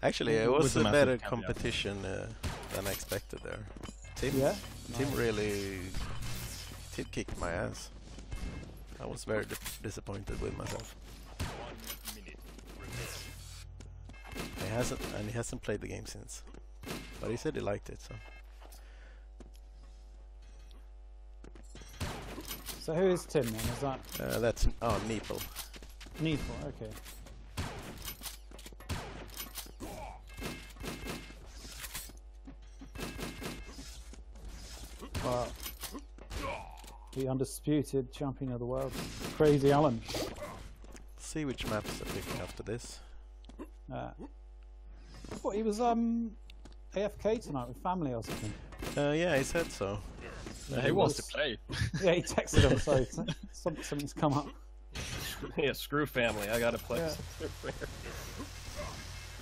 Actually, it With was a a better caveat. competition uh, than I expected there. Tim, Yeah. Tim really, Tim kicked my ass. I was very di- disappointed with myself. One minute remaining. He hasn't, and he hasn't played the game since. But he said he liked it, so. So who is Tim then? Is that Uh, that's oh Neeple. Needful? Okay. Wow. The undisputed champion of the world, Crazy Alan. See which maps I pick after this. Uh, what he was um AFK tonight with family or something. Uh, yeah, he said so. Yeah, he wants to play. Yeah, he texted him. Sorry, s- something's come up. yeah, screw family. I gotta play. Yeah.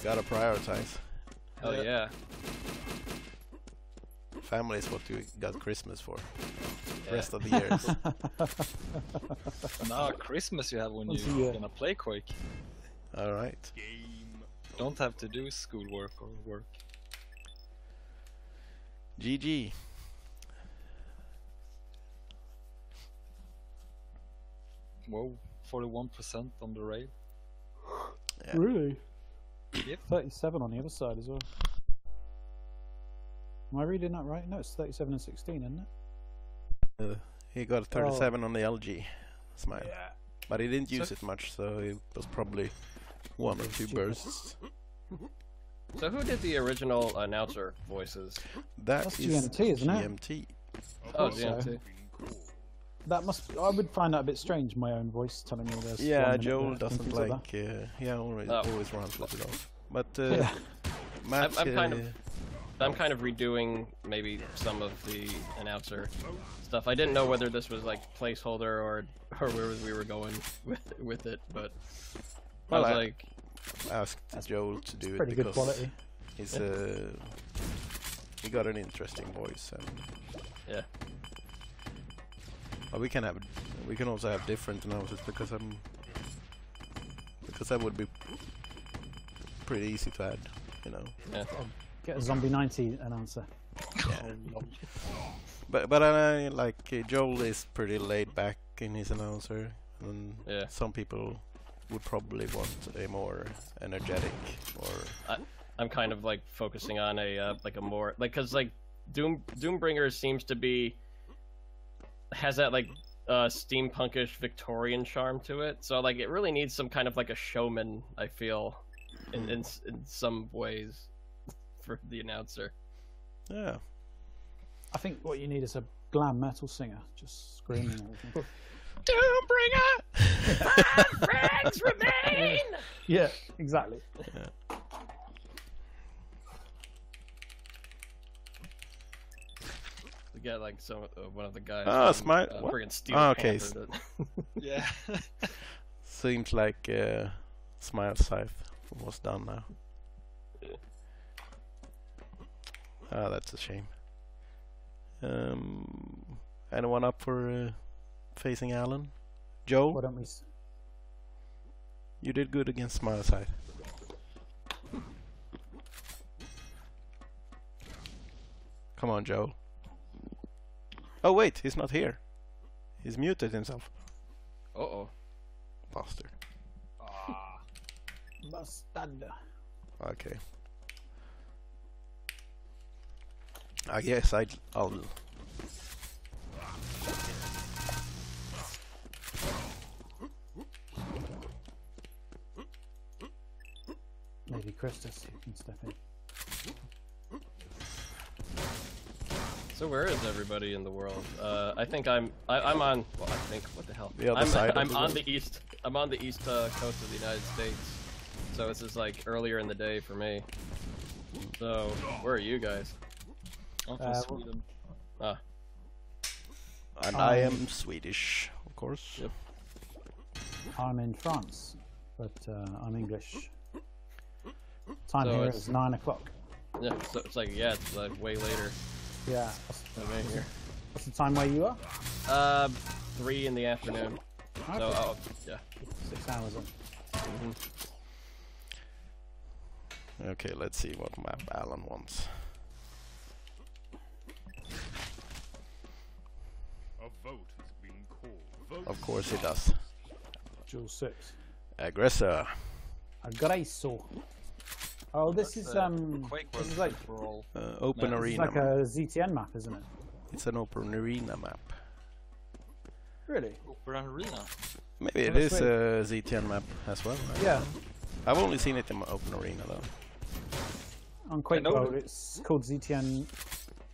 Gotta prioritize. Oh yeah. Family is what you got Christmas for. Yeah. Rest of the years. Now Christmas you have when Once you're year. gonna play Quake. All right. Game Don't have to do schoolwork or work. GG. Whoa, 41% on the rail. Yeah. Really? Yep. 37 on the other side as well. Am I reading that right? No, it's 37 and 16, isn't it? Uh, he got 37 on the LG. Smile. Yeah. But he didn't use So- it much, so it was probably one or two bursts. So who did the original announcer voices? That That's is GMT, isn't it? GMT. Oh, so. GMT. been called. That must. I would find that a bit strange. My own voice telling me there's. Yeah, one Joel doesn't things like. that. Uh, he always, Oh. always runs with it off. But uh, Yeah. Matt, I'm kind uh, of- I'm kind of redoing maybe some of the announcer stuff. I didn't know whether this was like placeholder or or where we were going with with it, but Well, I was I- like, asked Joel to do it Pretty good because quality. he's uh, he got an interesting voice and yeah, But we can have we can also have different announcers because I'm because that would be pretty easy to add, you know. yeah. Get a zombie 90 announcer. But but I like uh, Joel is pretty laid back in his announcer, and Yeah. some people would probably want a more energetic or I'm kind of like focusing on a uh, like a more like because like Doom Doombringer seems to be has that like uh steampunkish Victorian charm to it. So like it really needs some kind of like a showman. I feel in in, in some ways for the announcer. yeah. I think what you need is a glam metal singer, just screaming and everything. Doombringer. Frags remain! Yeah, exactly. Yeah. We got like some uh, one of the guys. Ah, from, smart- Uh, what? friggin' Steel Ah, okay, Panther that- Yeah. Seems like uh, Smilecythe was done now. Ah, that's a shame. Um, anyone up for uh, facing Alan? Joe, Why don't you did good against Smilecythe. Come on, Joe. Oh wait, he's not here. He's muted himself. Uh oh. Bastard. Ah, Bastard. Okay. I guess I'd, I'll. Maybe Kristus can step in. So where is everybody in the world? Uh, I think I'm. I, I'm on. Well, I think. What the hell? The other I'm, side I'm the on world. the east. I'm on the east uh, coast of the United States. So this is like earlier in the day for me. So where are you guys? I'm from Uh, Sweden. Ah, And I Um, am Swedish, of course. Yep. I'm in France, but uh, I'm English. Time So here it's- is nine o'clock. yeah. So it's like yeah, it's like way later Yeah. What's, than me here. what's the time where you are? Uh, three in the afternoon. So Okay. oh yeah. Six hours in. mhm. Okay, let's see what map Alan wants. Of course he does. Jewel six. Aggressor. Aggresso. Oh, this That's, is um. Quake This is like for. Uh, open No, this is arena. like a ZTN map, isn't it? It's an open arena map. Really? Open Arena. Maybe it is sweet. a ZTN map as well. I Yeah. I've only seen it in open arena though. On Quake know World, it's called ZTN.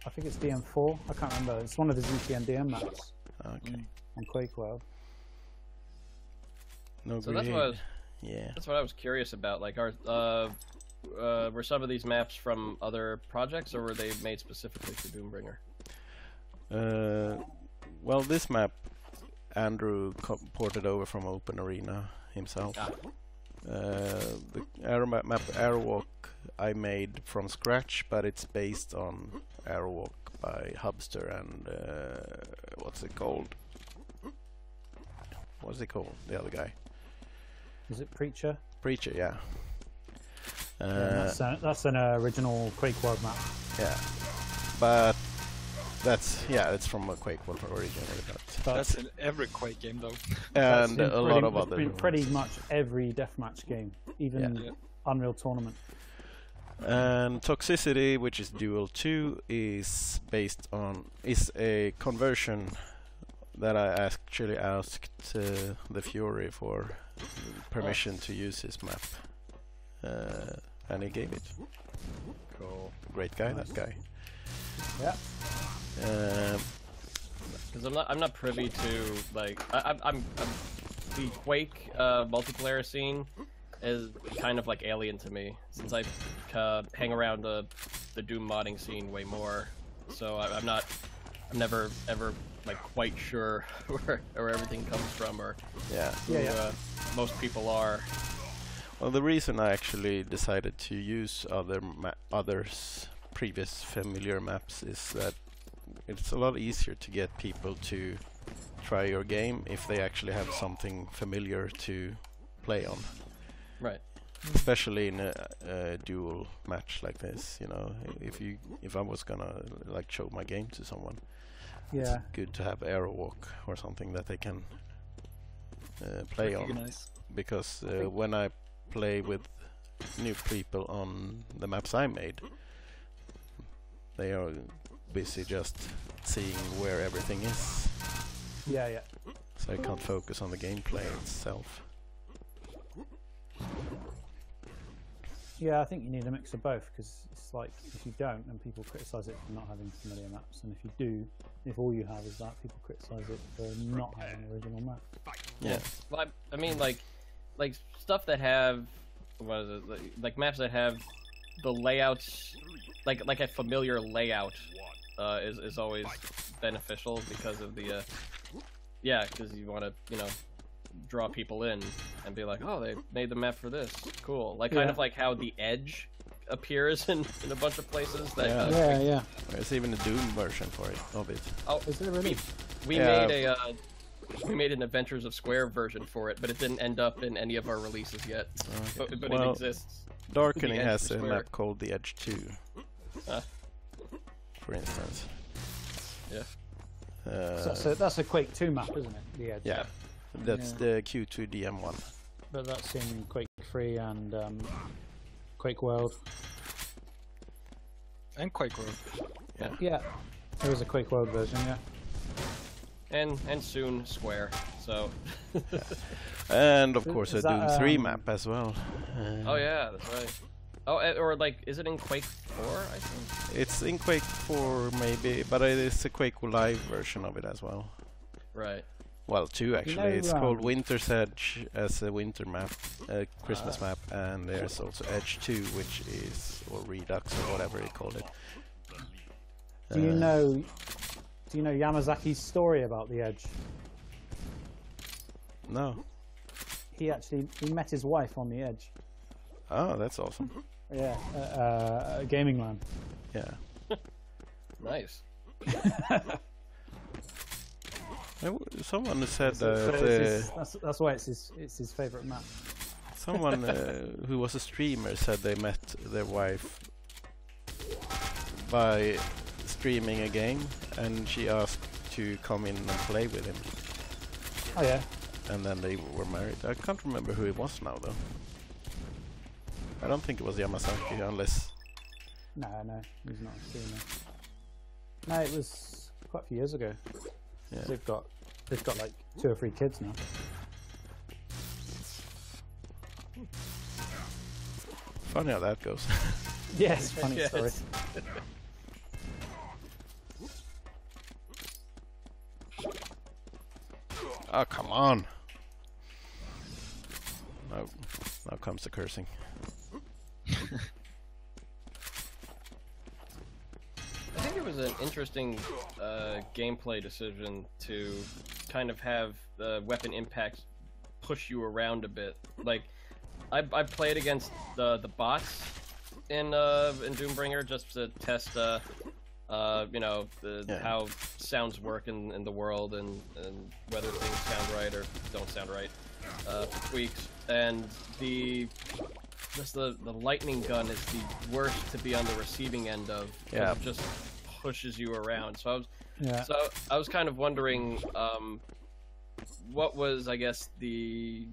I think it's DM4. I can't remember. It's one of the ZTN DM maps Okay. on Quake World. No So that's what I was, Yeah. that's what I was curious about. Like, are uh, uh, were some of these maps from other projects, or were they made specifically for Doombringer? Uh, well, this map, Andrew ported over from Open Arena himself. Ah. Uh, the arrow map, map Aerowalk I made from scratch, but it's based on Aerowalk by Hubster and uh, what's it called? What's it called? The other guy, Is it Preacher? Preacher, yeah. Yeah, Uh, that's, a, that's an uh, original Quake World map. yeah, but that's yeah, it's from a Quake World originally, but But That's in every Quake game though. and a pretty, lot of it's other been pretty ones. much every deathmatch game, even Yeah. Unreal Tournament. And Toxicity, which is dual 2, is based on is a conversion that I actually asked uh, the Fury for permission to use his map, uh, and he gave it. Cool. Great guy, Nice. that guy. Yeah. Um, Because I'm not, I'm not privy to like, I, I'm, I'm, I'm, the Quake uh, multiplayer scene is kind of like alien to me since I uh, hang around the, the Doom modding scene way more. So I, I'm not, I'm never ever like quite sure where, where everything comes from or yeah. who Yeah, yeah. Uh, most people are. Well, the reason I actually decided to use other ma- others previous familiar maps is that it's a lot easier to get people to try your game if they actually have something familiar to play on. Right. Especially in a, a dual match like this, you know, if you if I was gonna like show my game to someone, Yeah. it's good to have Aerowalk or something that they can uh, play on because uh, when I play with new people on the maps I made, they are busy just seeing where everything is, Yeah, yeah. so I can't focus on the gameplay itself. Yeah, I think you need a mix of both because it's like if you don't, then people criticise it for not having familiar maps, and if you do, if all you have is that, people criticise it for not having an original map. Yeah. Well, I, I mean, like, like stuff that have what is it? Like, like maps that have the layouts, like like a familiar layout, uh, is is always beneficial because of the, uh, yeah, because you want to you know draw people in and be like, oh, they made the map for this, cool. Like kind of like how the edge appears in, in a bunch of places. That Yeah. uh, Yeah, yeah. There's even a Doom version for it of it. Oh, Is it really? we Yeah. made a uh, we made an Adventures of Square version for it, but it didn't end up in any of our releases yet. But, but Well, it exists. Darkening Edge has a Square. map called the Edge 2, Ah. for instance. Yeah. Uh, So that's a, that's a Quake 2 map, isn't it? The Edge. yeah, that's Yeah. the Q2 DM1. But that's in Quake 3 and um, Quake World. And Quake World. Yeah. Yeah. was a Quake World version, yeah. And and soon Square. So And of Is- course a is Doom 3 um, map as well. Uh, Oh yeah, that's right. Oh, eh, or like, is it in Quake 4? I think. It's in Quake 4 maybe, but it is a Quake Live version of it as well. Right. Well, two actually. know, it's called um, Winter's Edge as a winter map, a Christmas Ah. map, and there's also Edge 2, which is or Redux or whatever you call it. Do you Uh, know? Do you know Yamazaki's story about the Edge? No. He actually he met his wife on the Edge. Oh, that's awesome. Yeah, uh, uh, Gaming Land. Yeah. Nice. I w- Someone said So- so that it's his- uh, that's, that's why it's his it's his favorite map. someone uh, who was a streamer said they met their wife by streaming a game, and she asked to come in and play with him, Oh yeah, and then they were married. I can't remember who it was now though. I don't think it was Yamazaki, unless no, no, he's not a streamer. No, it was quite a few years ago. Yeah. They've got they've got like two or three kids now. Funny how that goes. Yes, funny Yes. story. oh come on! Now, now comes the cursing. I think it was an interesting uh, gameplay decision to kind of have the weapon impacts push you around a bit. Like, I, I played against the the bots in uh, in Doombringer just to test, uh, uh, you know, the, Yeah. how sounds work in, in the world and, and whether things sound right or don't sound right. Uh, tweaks and the just the the lightning gun is the worst to be on the receiving end of. Yeah. just pushes you around. So I was Yeah. so I was kind of wondering, um, what was I guess the,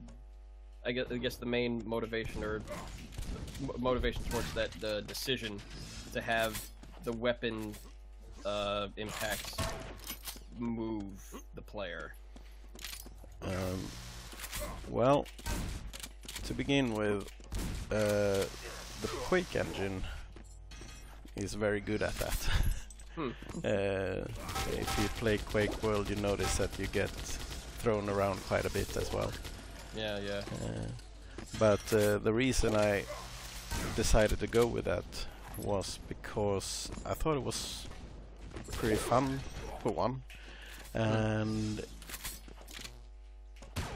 I guess I guess the main motivation or m- motivation towards that the decision to have the weapon uh, impacts move the player. Um, well, to begin with, uh, the Quake engine is very good at that. Hmm. uh, if you play Quake World, you notice that you get thrown around quite a bit as well. Yeah, yeah. Uh, but uh, the reason I decided to go with that was because I thought it was pretty fun for one, and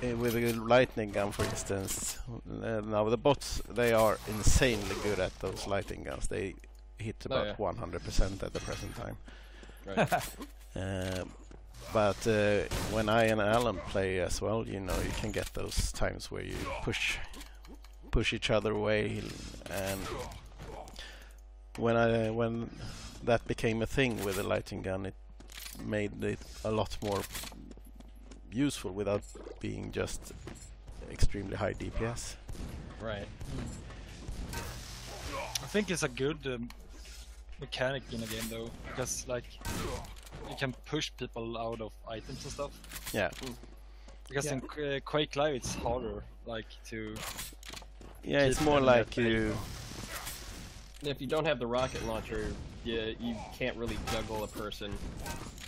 uh, with a lightning gun, for instance. Uh, now the bots they are insanely good at those lightning guns. They hit Oh, about yeah. 100% at the present time. Right. Um, but uh, when I and Alan play as well, you know, you can get those times where you push push each other away, and when I when that became a thing with the lighting gun, it made it a lot more useful without being just extremely high DPS. right. I think it's a good um, mechanic in a game though, because like you can push people out of items and stuff. Yeah, Because in Qu- uh, Quake Live it's harder, like to yeah, it's more like bay. you if you don't have the rocket launcher, you, you can't really juggle a person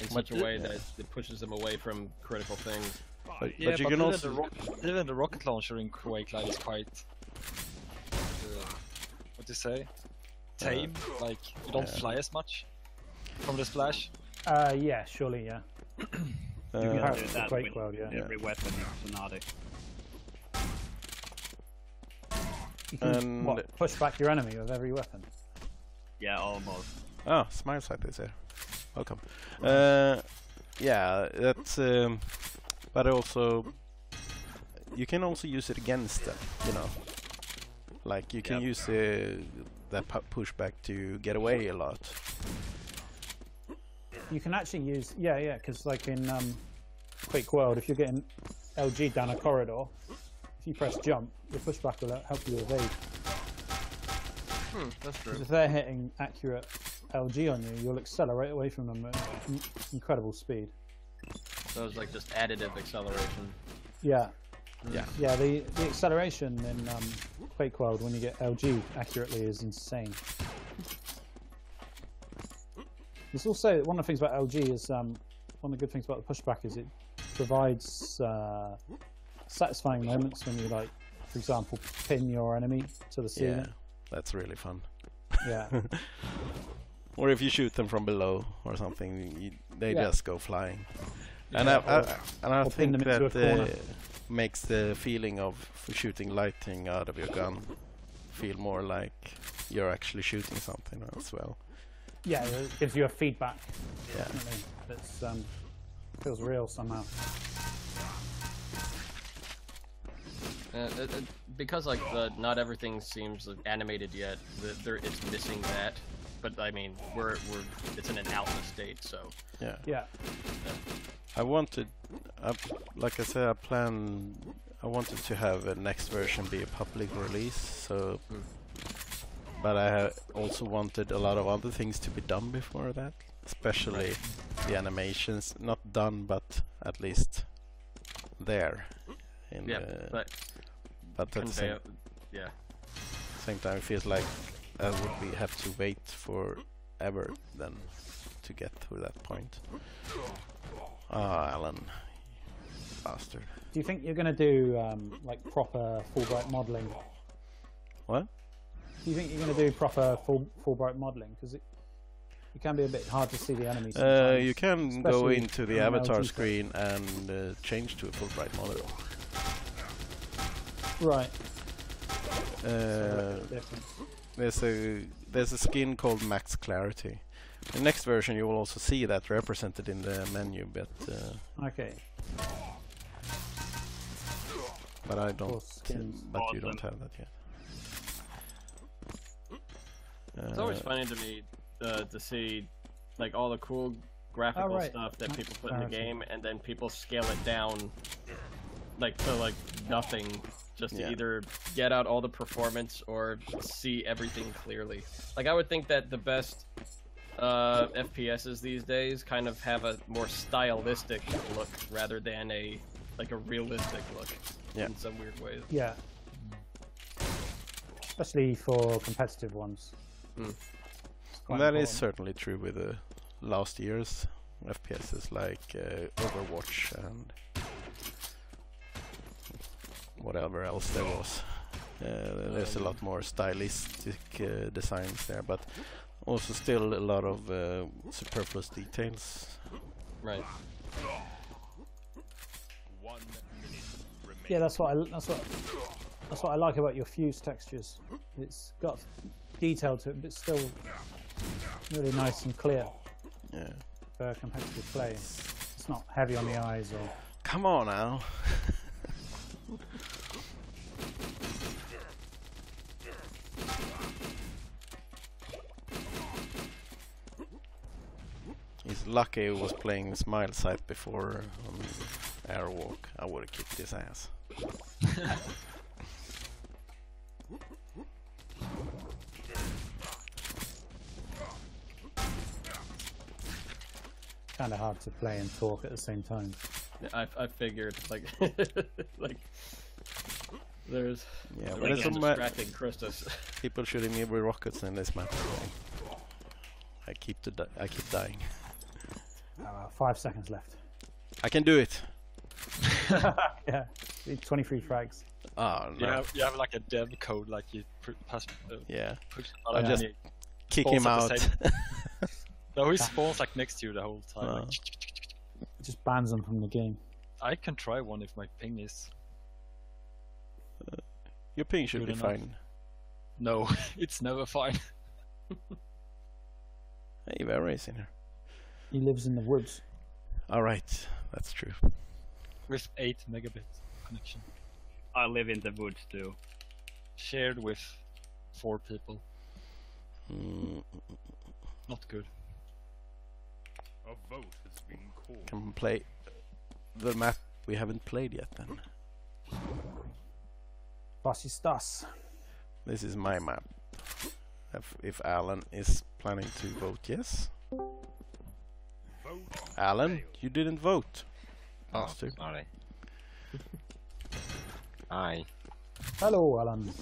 in such a But- way that it pushes them away from critical things. But, Yeah, but you but can even, also the ro- even the rocket launcher in Quake Live is quite. Uh, what do you say? Tame. like you don't yeah. fly as much from the splash. Uh, yeah, surely, yeah. uh, Comparative do that with World, yeah. every weapon in Xonotic. You can And- what, push back your enemy with every weapon. Yeah, almost. Oh, Smilecythe is here. Welcome. Uh, yeah, that's. Um, but also, you can also use it against them. You know, like you can Yep. use uh, that pu- pushback to get away a lot. You can actually use, yeah, yeah, because like in um, Quake World, if you're getting LG down a corridor, if you press jump, your pushback will help you evade. Hmm, that's 'Cause true. if they're hitting accurate LG on you, you'll accelerate away from them at incredible speed. So it's like just additive acceleration. Yeah. Yeah. Yeah, the, the acceleration in um, Quake World when you get LG accurately is insane. It's also one of the things about LG is um, one of the good things about the pushback is it provides uh, satisfying moments when you like, for example, pin your enemy to the ceiling. Yeah, that's really fun. Yeah. Or if you shoot them from below or something, you, they Yeah. just go flying. And Yeah, I, I, or- and I or pin think them that into a corner. uh, makes the feeling of shooting lightning out of your gun feel more like you're actually shooting something as well. yeah, it gives you a feedback. Yeah. Definitely. That's um, feels real somehow. Uh, it, it, because like the not everything seems animated yet. The, there, it's missing that. But I mean, we're we're it's in an alpha state, so Yeah. Yeah. I wanted, I, like I said, I plan, I wanted to have a next version be a public release. So, but I also wanted a lot of other things to be done before that, especially the animations. Not done, but at least there. In yeah. the, but but at the same, yeah. same time, it feels like I would be have to wait forever then to get through that point. Ah, Alan, bastard. Do you think you're going to do um, like proper fullbright modeling? What? Do you think you're going to do proper full fullbright modeling? Because it, it can be a bit hard to see the enemies. Uh, you can go into the avatar LG screen and uh, change to a fullbright model. Right. Uh. There's a there's a skin called Max Clarity. The next version you will also see that represented in the menu, but uh, Okay. but I don't. course, skins. But you don't have that yet. It's always Uh, funny to me uh, to see like all the cool graphical right. stuff that people put in the game, and then people scale it down like to like nothing, just to Yeah. either get out all the performance or see everything clearly. Like I would think that the best uh, FPSs these days kind of have a more stylistic look rather than a like a realistic look Yeah. in some weird ways. Yeah. Especially for competitive ones. Hmm. It's quite that is certainly true with the last year's FPSs like uh, Overwatch and whatever else there was. Uh, there's a lot more stylistic uh, designs there, but also still a lot of uh, superfluous details. Right. One minute remaining. Yeah, that's what I that's what that's what I like about your fuse textures. It's got detail to it, but it's still really nice and clear Yeah. for competitive play. It's not heavy on the eyes or Come on now. He's lucky he was playing Smilecythe before um, on Airwalk. I would have kicked his ass. kind of hard to play and talk at the same time. I, I figured like like There's Yeah, but like there's a some uh, distracting Kristus. people shooting me with rockets in this map. so I keep the di- I keep dying. Uh, five seconds left. I can do it. Yeah, 23 frags. Oh You no! have you have like a dev code, like you pr- pass, uh, Yeah, push I just and kick him at out. the same- No, he spawns like next to you the whole time. Oh. like, It just bans them from the game. I can try one if my ping is. Your ping should be enough. fine. No, it's never fine. Hey, Vera in here. He lives in the woods. All right, that's true. With 8 megabit connection. I live in the woods too. Shared with 4 people. Mm, Not good. A vote has been called. Can play the map we haven't played yet. Then Bossy Stas. this is my map. If, if Alan is planning to vote yes, Vote Alan, you didn't vote. Oh, Master. sorry. Hi. Hello, Alan.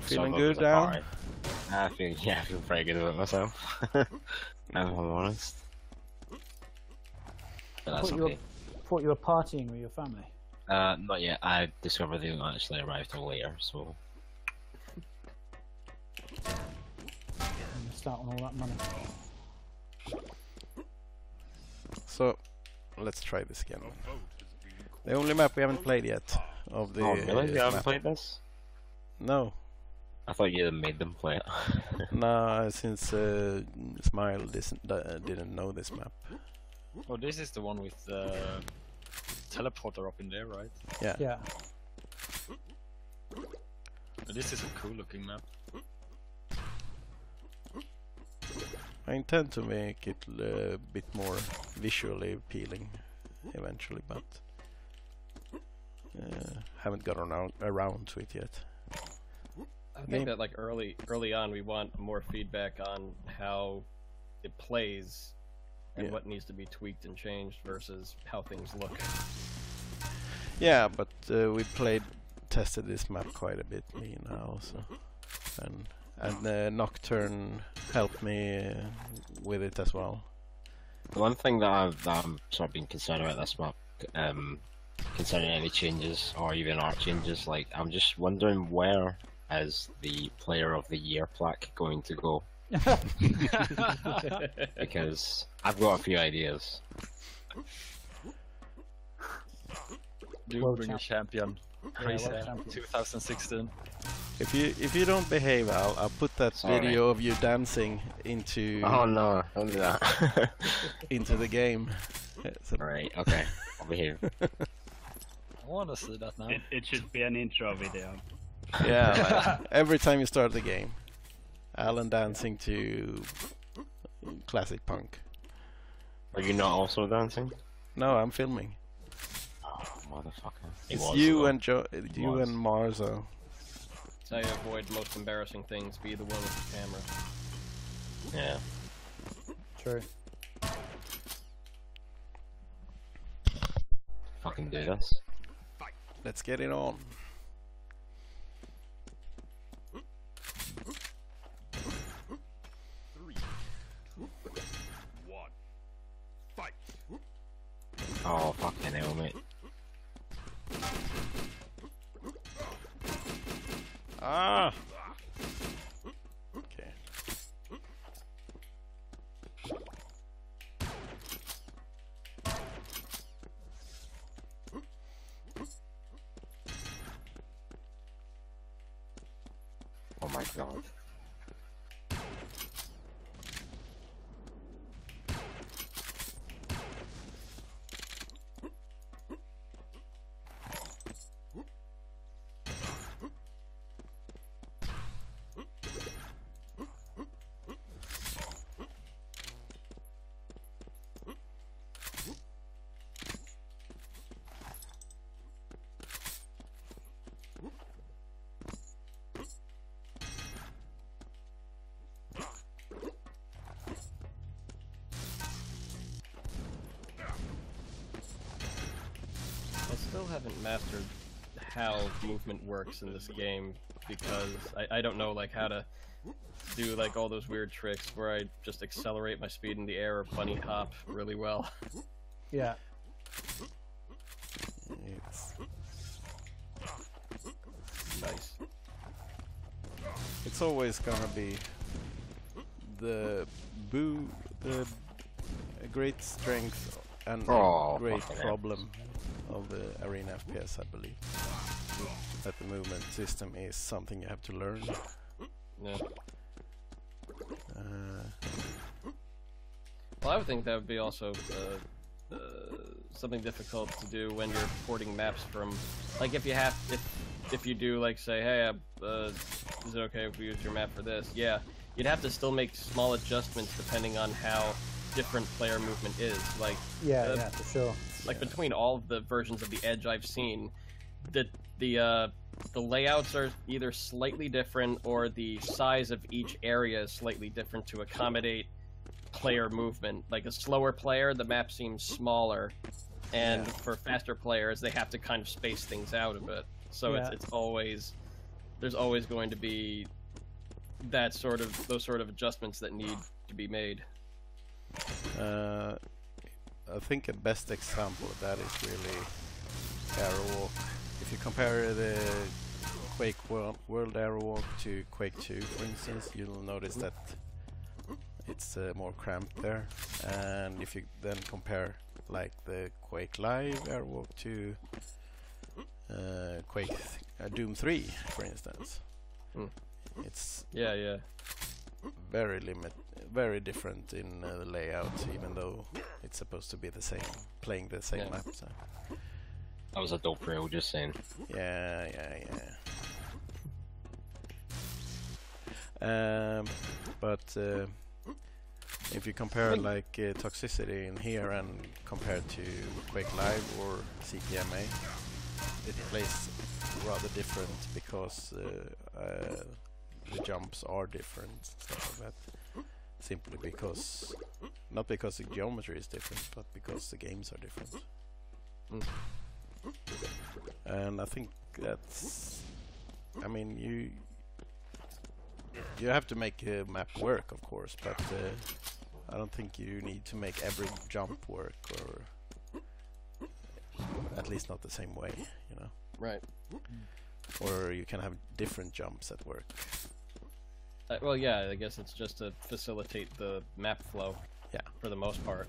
Feeling So good, the Al? party. I feel yeah, I feel pretty good about myself. if I'm honest. But that's thought you were- okay. Thought you were partying with your family. Uh, not yet. I discovered they don't actually arrive till later, so start on all that money. So let's try this again. a vote has been called. The only map we haven't played yet of the oh really? You haven't map. played this? No, I thought you had made them play it. no, since uh, Smile didn't, uh, didn't know this map. Oh, this is the one with the teleporter up in there, right? Yeah. Yeah. This is a cool looking map. I intend to make it a bit more visually appealing eventually, but uh, haven't gotten around, around to it yet. I think that like early early on we want more feedback on how it plays and Yeah. what needs to be tweaked and changed versus how things look. Yeah, but uh, we played, tested this map quite a bit, me and Al, so and and uh, Nocturne helped me uh, with it as well. The one thing that I've that I'm sort of been concerned about this map, um, concerning any changes or even art changes, like I'm just wondering where is the Player of the Year plaque going to go? Because I've got a few ideas. Do World bring a champion. world Crazy champion. 2016. If you if you don't behave, Al, I'll put that Sorry. video of you dancing into Oh no, don't do that. into the game. So- right, okay, I'll behave. I wanna see that now. It, it should be an intro video. Yeah, like, every time you start the game, Alan dancing to classic punk. Are you not also dancing? No, I'm filming. Oh, motherfucker. It's was, you though. and jo- you Was. and Marzo. It's how you avoid most embarrassing things. Be the one with the camera. Yeah. True. Fucking do this. Let's get it on. Oh, fucking hell, mate. Ah. Works in this game because I, I don't know like how to do like all those weird tricks where I just accelerate my speed in the air or bunny hop really well. Yeah. It's, nice. it's always gonna be the boo, the great strength and a Oh, great problem of the arena FPS, I believe. That the movement system is something you have to learn. Yeah. Uh, Well, I would think that would be also uh, uh, something difficult to do when you're porting maps from, like if you have, if if you do like say, hey, uh, is it okay if we use your map for this? Yeah, you'd have to still make small adjustments depending on how different player movement is. Like Yeah, Uh, yeah, for sure. like between all of the versions of the Edge I've seen, the the uh, the layouts are either slightly different or the size of each area is slightly different to accommodate player movement. Like a slower player, the map seems smaller, and Yeah. for faster players, they have to kind of space things out a bit. So Yeah. it's it's always there's always going to be that sort of those sort of adjustments that need to be made. Uh, I think a best example of that is really Aerowalk. If you compare the Quake World, World Aerowalk to Quake 2, for instance, you'll notice that it's uh, more cramped there. And if you then compare like the Quake Live Aerowalk to uh, Quake uh, Doom 3, for instance, Mm. it's Yeah, yeah. very limit, very different in uh, the layout, even though it's supposed to be the same, playing the same Yeah. map. So. That was a dope rail, just saying. Yeah, yeah, yeah. Um, but uh, if you compare like uh, toxicity in here and compared to Quake Live or CPMA, it plays rather different because uh, uh, the jumps are different, stuff like that. Simply because, not because the geometry is different, but because the games are different. Mm. And I think that's, I mean, you you have to make a map work, of course, but uh, I don't think you need to make every jump work, or at least not the same way, you know. Right. Or you can have different jumps that work. Uh, well, yeah, I guess it's just to facilitate the map flow. Yeah. For the most part.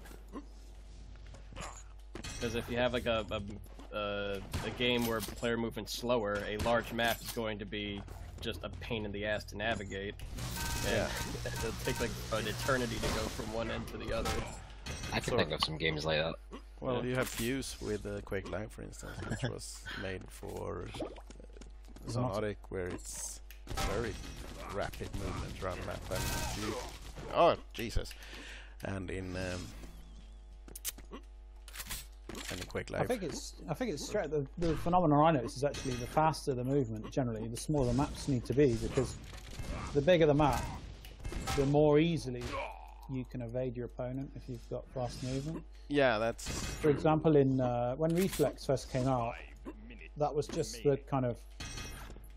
Because if you have like a a, a a game where player movement's slower, a large map is going to be just a pain in the ass to navigate. And Yeah. it'll take like an eternity to go from one end to the other. I can Sort think of some games like that. Well, Yeah. you have Fuse with uh, Quake Live, for instance, which was made for uh, Xonotic, where it's very rapid movement around the map. And you, oh Jesus! And in um, and in Quake Live, I think it's I think it's straight. The, the phenomenon I notice is actually the faster the movement generally, the smaller the maps need to be because the bigger the map, the more easily you can evade your opponent if you've got fast movement. yeah, that's For example, in uh, when Reflex first came out, that was just the kind of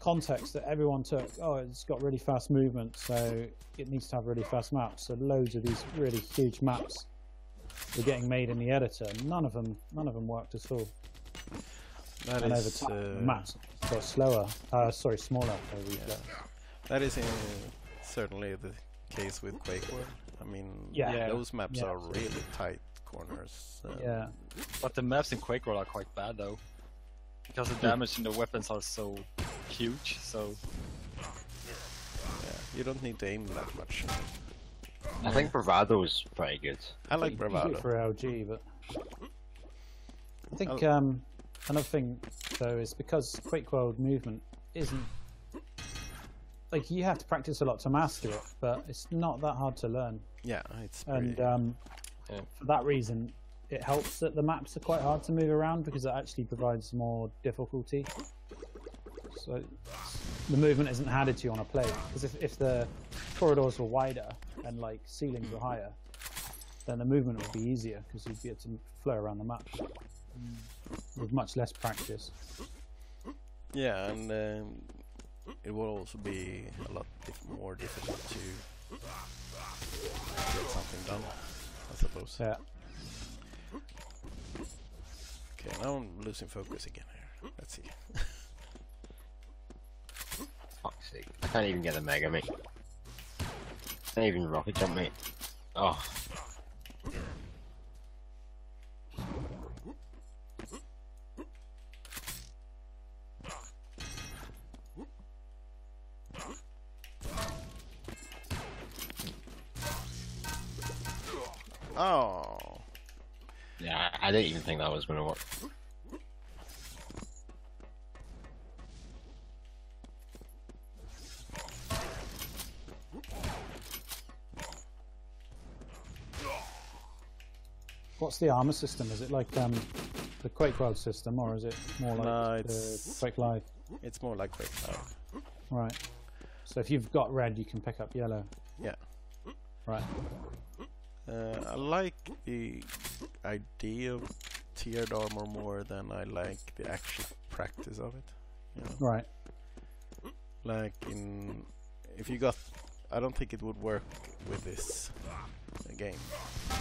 context that everyone took. Oh, it's got really fast movement, so it needs to have really fast maps. So loads of these really huge maps were getting made in the editor. None of them, none of them worked at all. that and over time, uh, maps got slower. Uh, sorry, smaller. for Reflex. that is uh, certainly the case with Quake World. I mean, Yeah. Yeah. those maps Yeah. are really tight corners. um, Yeah, But the maps in Quake World are quite bad though. Because the damage in the weapons are so huge, so yeah, you don't need to aim that much. I think Bravado is pretty good. I like You Bravado. for LG, but I think Oh. um, another thing though is because Quake World movement isn't like you have to practice a lot to master it, but it's not that hard to learn. Yeah, it's pretty. And um, Yeah. for that reason, it helps that the maps are quite hard to move around because it actually provides more difficulty. So the movement isn't handed to you on a plate. Because if, if the corridors were wider and like ceilings were higher, then the movement would be easier because you'd be able to flow around the map. with much less practice. Yeah, and um, it will also be a lot more difficult to get something done, I suppose. Yeah. Okay, now I'm losing focus again here. Let's see. Fuck's sake. I can't even get the Mega, mate. Can't even rocket jump, mate. Oh. Oh, Yeah, I I didn't even think that was gonna work. What's the armor system? Is it like um, the Quake World system, or is it more like No, it's- Quake Live? it's more like Quake now. Right. So if you've got red, you can pick up yellow. Yeah. Right. Uh, I like the idea of tiered armor more than I like the actual practice of it. You know? Right. Like in, if you got, I don't think it would work with this uh, game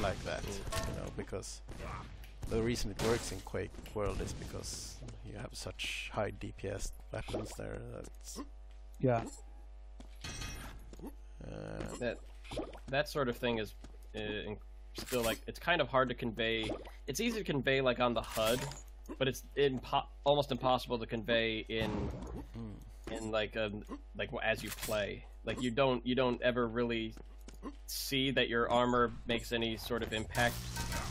like that, you know, because the reason it works in Quake World is because you have such high DPS weapons there. That's Yeah. uh, that that sort of thing is uh, still like it's kind of hard to convey. It's easy to convey like on the HUD, but it's impo- almost impossible to convey in in like um like as you play. Like you don't you don't ever really see that your armor makes any sort of impact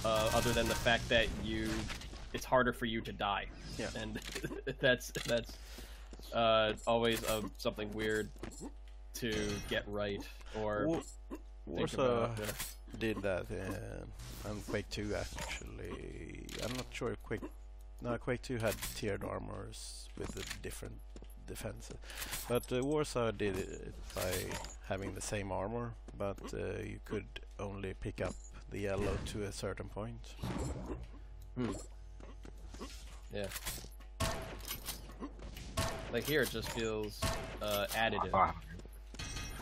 uh, other than the fact that you it's harder for you to die. Yeah. And that's that's uh, always uh, something weird to get right or Wa- think Warsow about. uh, did that uh, on Quake 2 actually. I'm not sure if Quake no Quake 2 had tiered armors with the different defenses, but uh, Warsow did it by having the same armor, but uh, you could only pick up the yellow to a certain point. Yeah. Like here, it just feels uh, additive. Ah,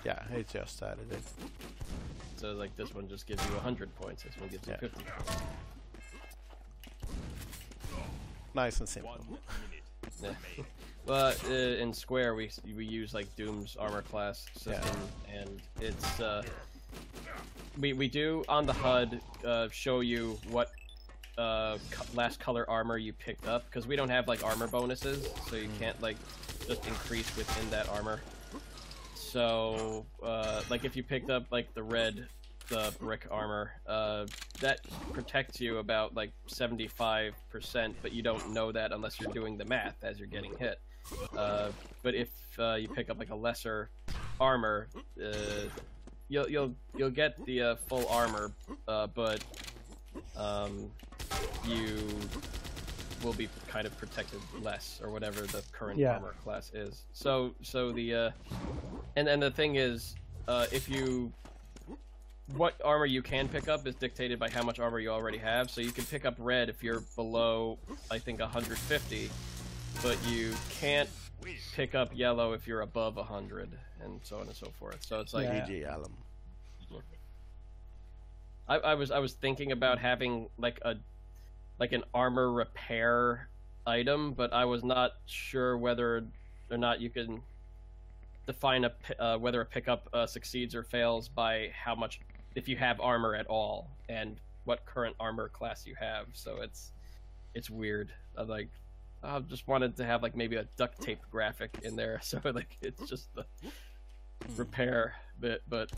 Yeah, it just added it. So like this one just gives you 100 points. This one gives you Yeah. 50. Nice and simple. Yeah. Well, uh, in Square we we use like Doom's armor class system, and it's uh, we we do on the HUD uh, show you what uh, co- last color armor you picked up because we don't have like armor bonuses, so you can't like just increase within that armor. So uh, like if you picked up like the red the brick armor uh, that protects you about like 75% but you don't know that unless you're doing the math as you're getting hit uh, but if uh, you pick up like a lesser armor uh, you'll you'll you'll get the uh, full armor uh, but um, you will be kind of protected less or whatever the current Yeah. armor class is so so the uh, and and the thing is uh, if you what armor you can pick up is dictated by how much armor you already have. So you can pick up red if you're below, I think, 150, but you can't pick up yellow if you're above 100, and so on and so forth. So it's like Yeah. GG Alum. I, I was I was thinking about having like a like an armor repair item, but I was not sure whether or not you can define a uh, whether a pickup uh, succeeds or fails by how much if you have armor at all and what current armor class you have. So it's it's weird. I like I just wanted to have like maybe a duct tape graphic in there, so like it's just the repair bit, but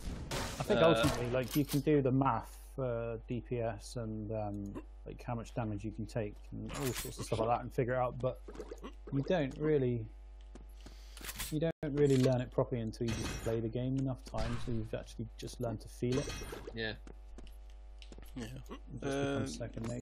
I think Uh, ultimately, like you can do the math for DPS and um, like how much damage you can take and all sorts of stuff like that, and figure it out. But you don't really, you don't really learn it properly until you just play the game enough times, so you've actually just learned to feel it. yeah. Yeah. It just becomes Uh, second nature.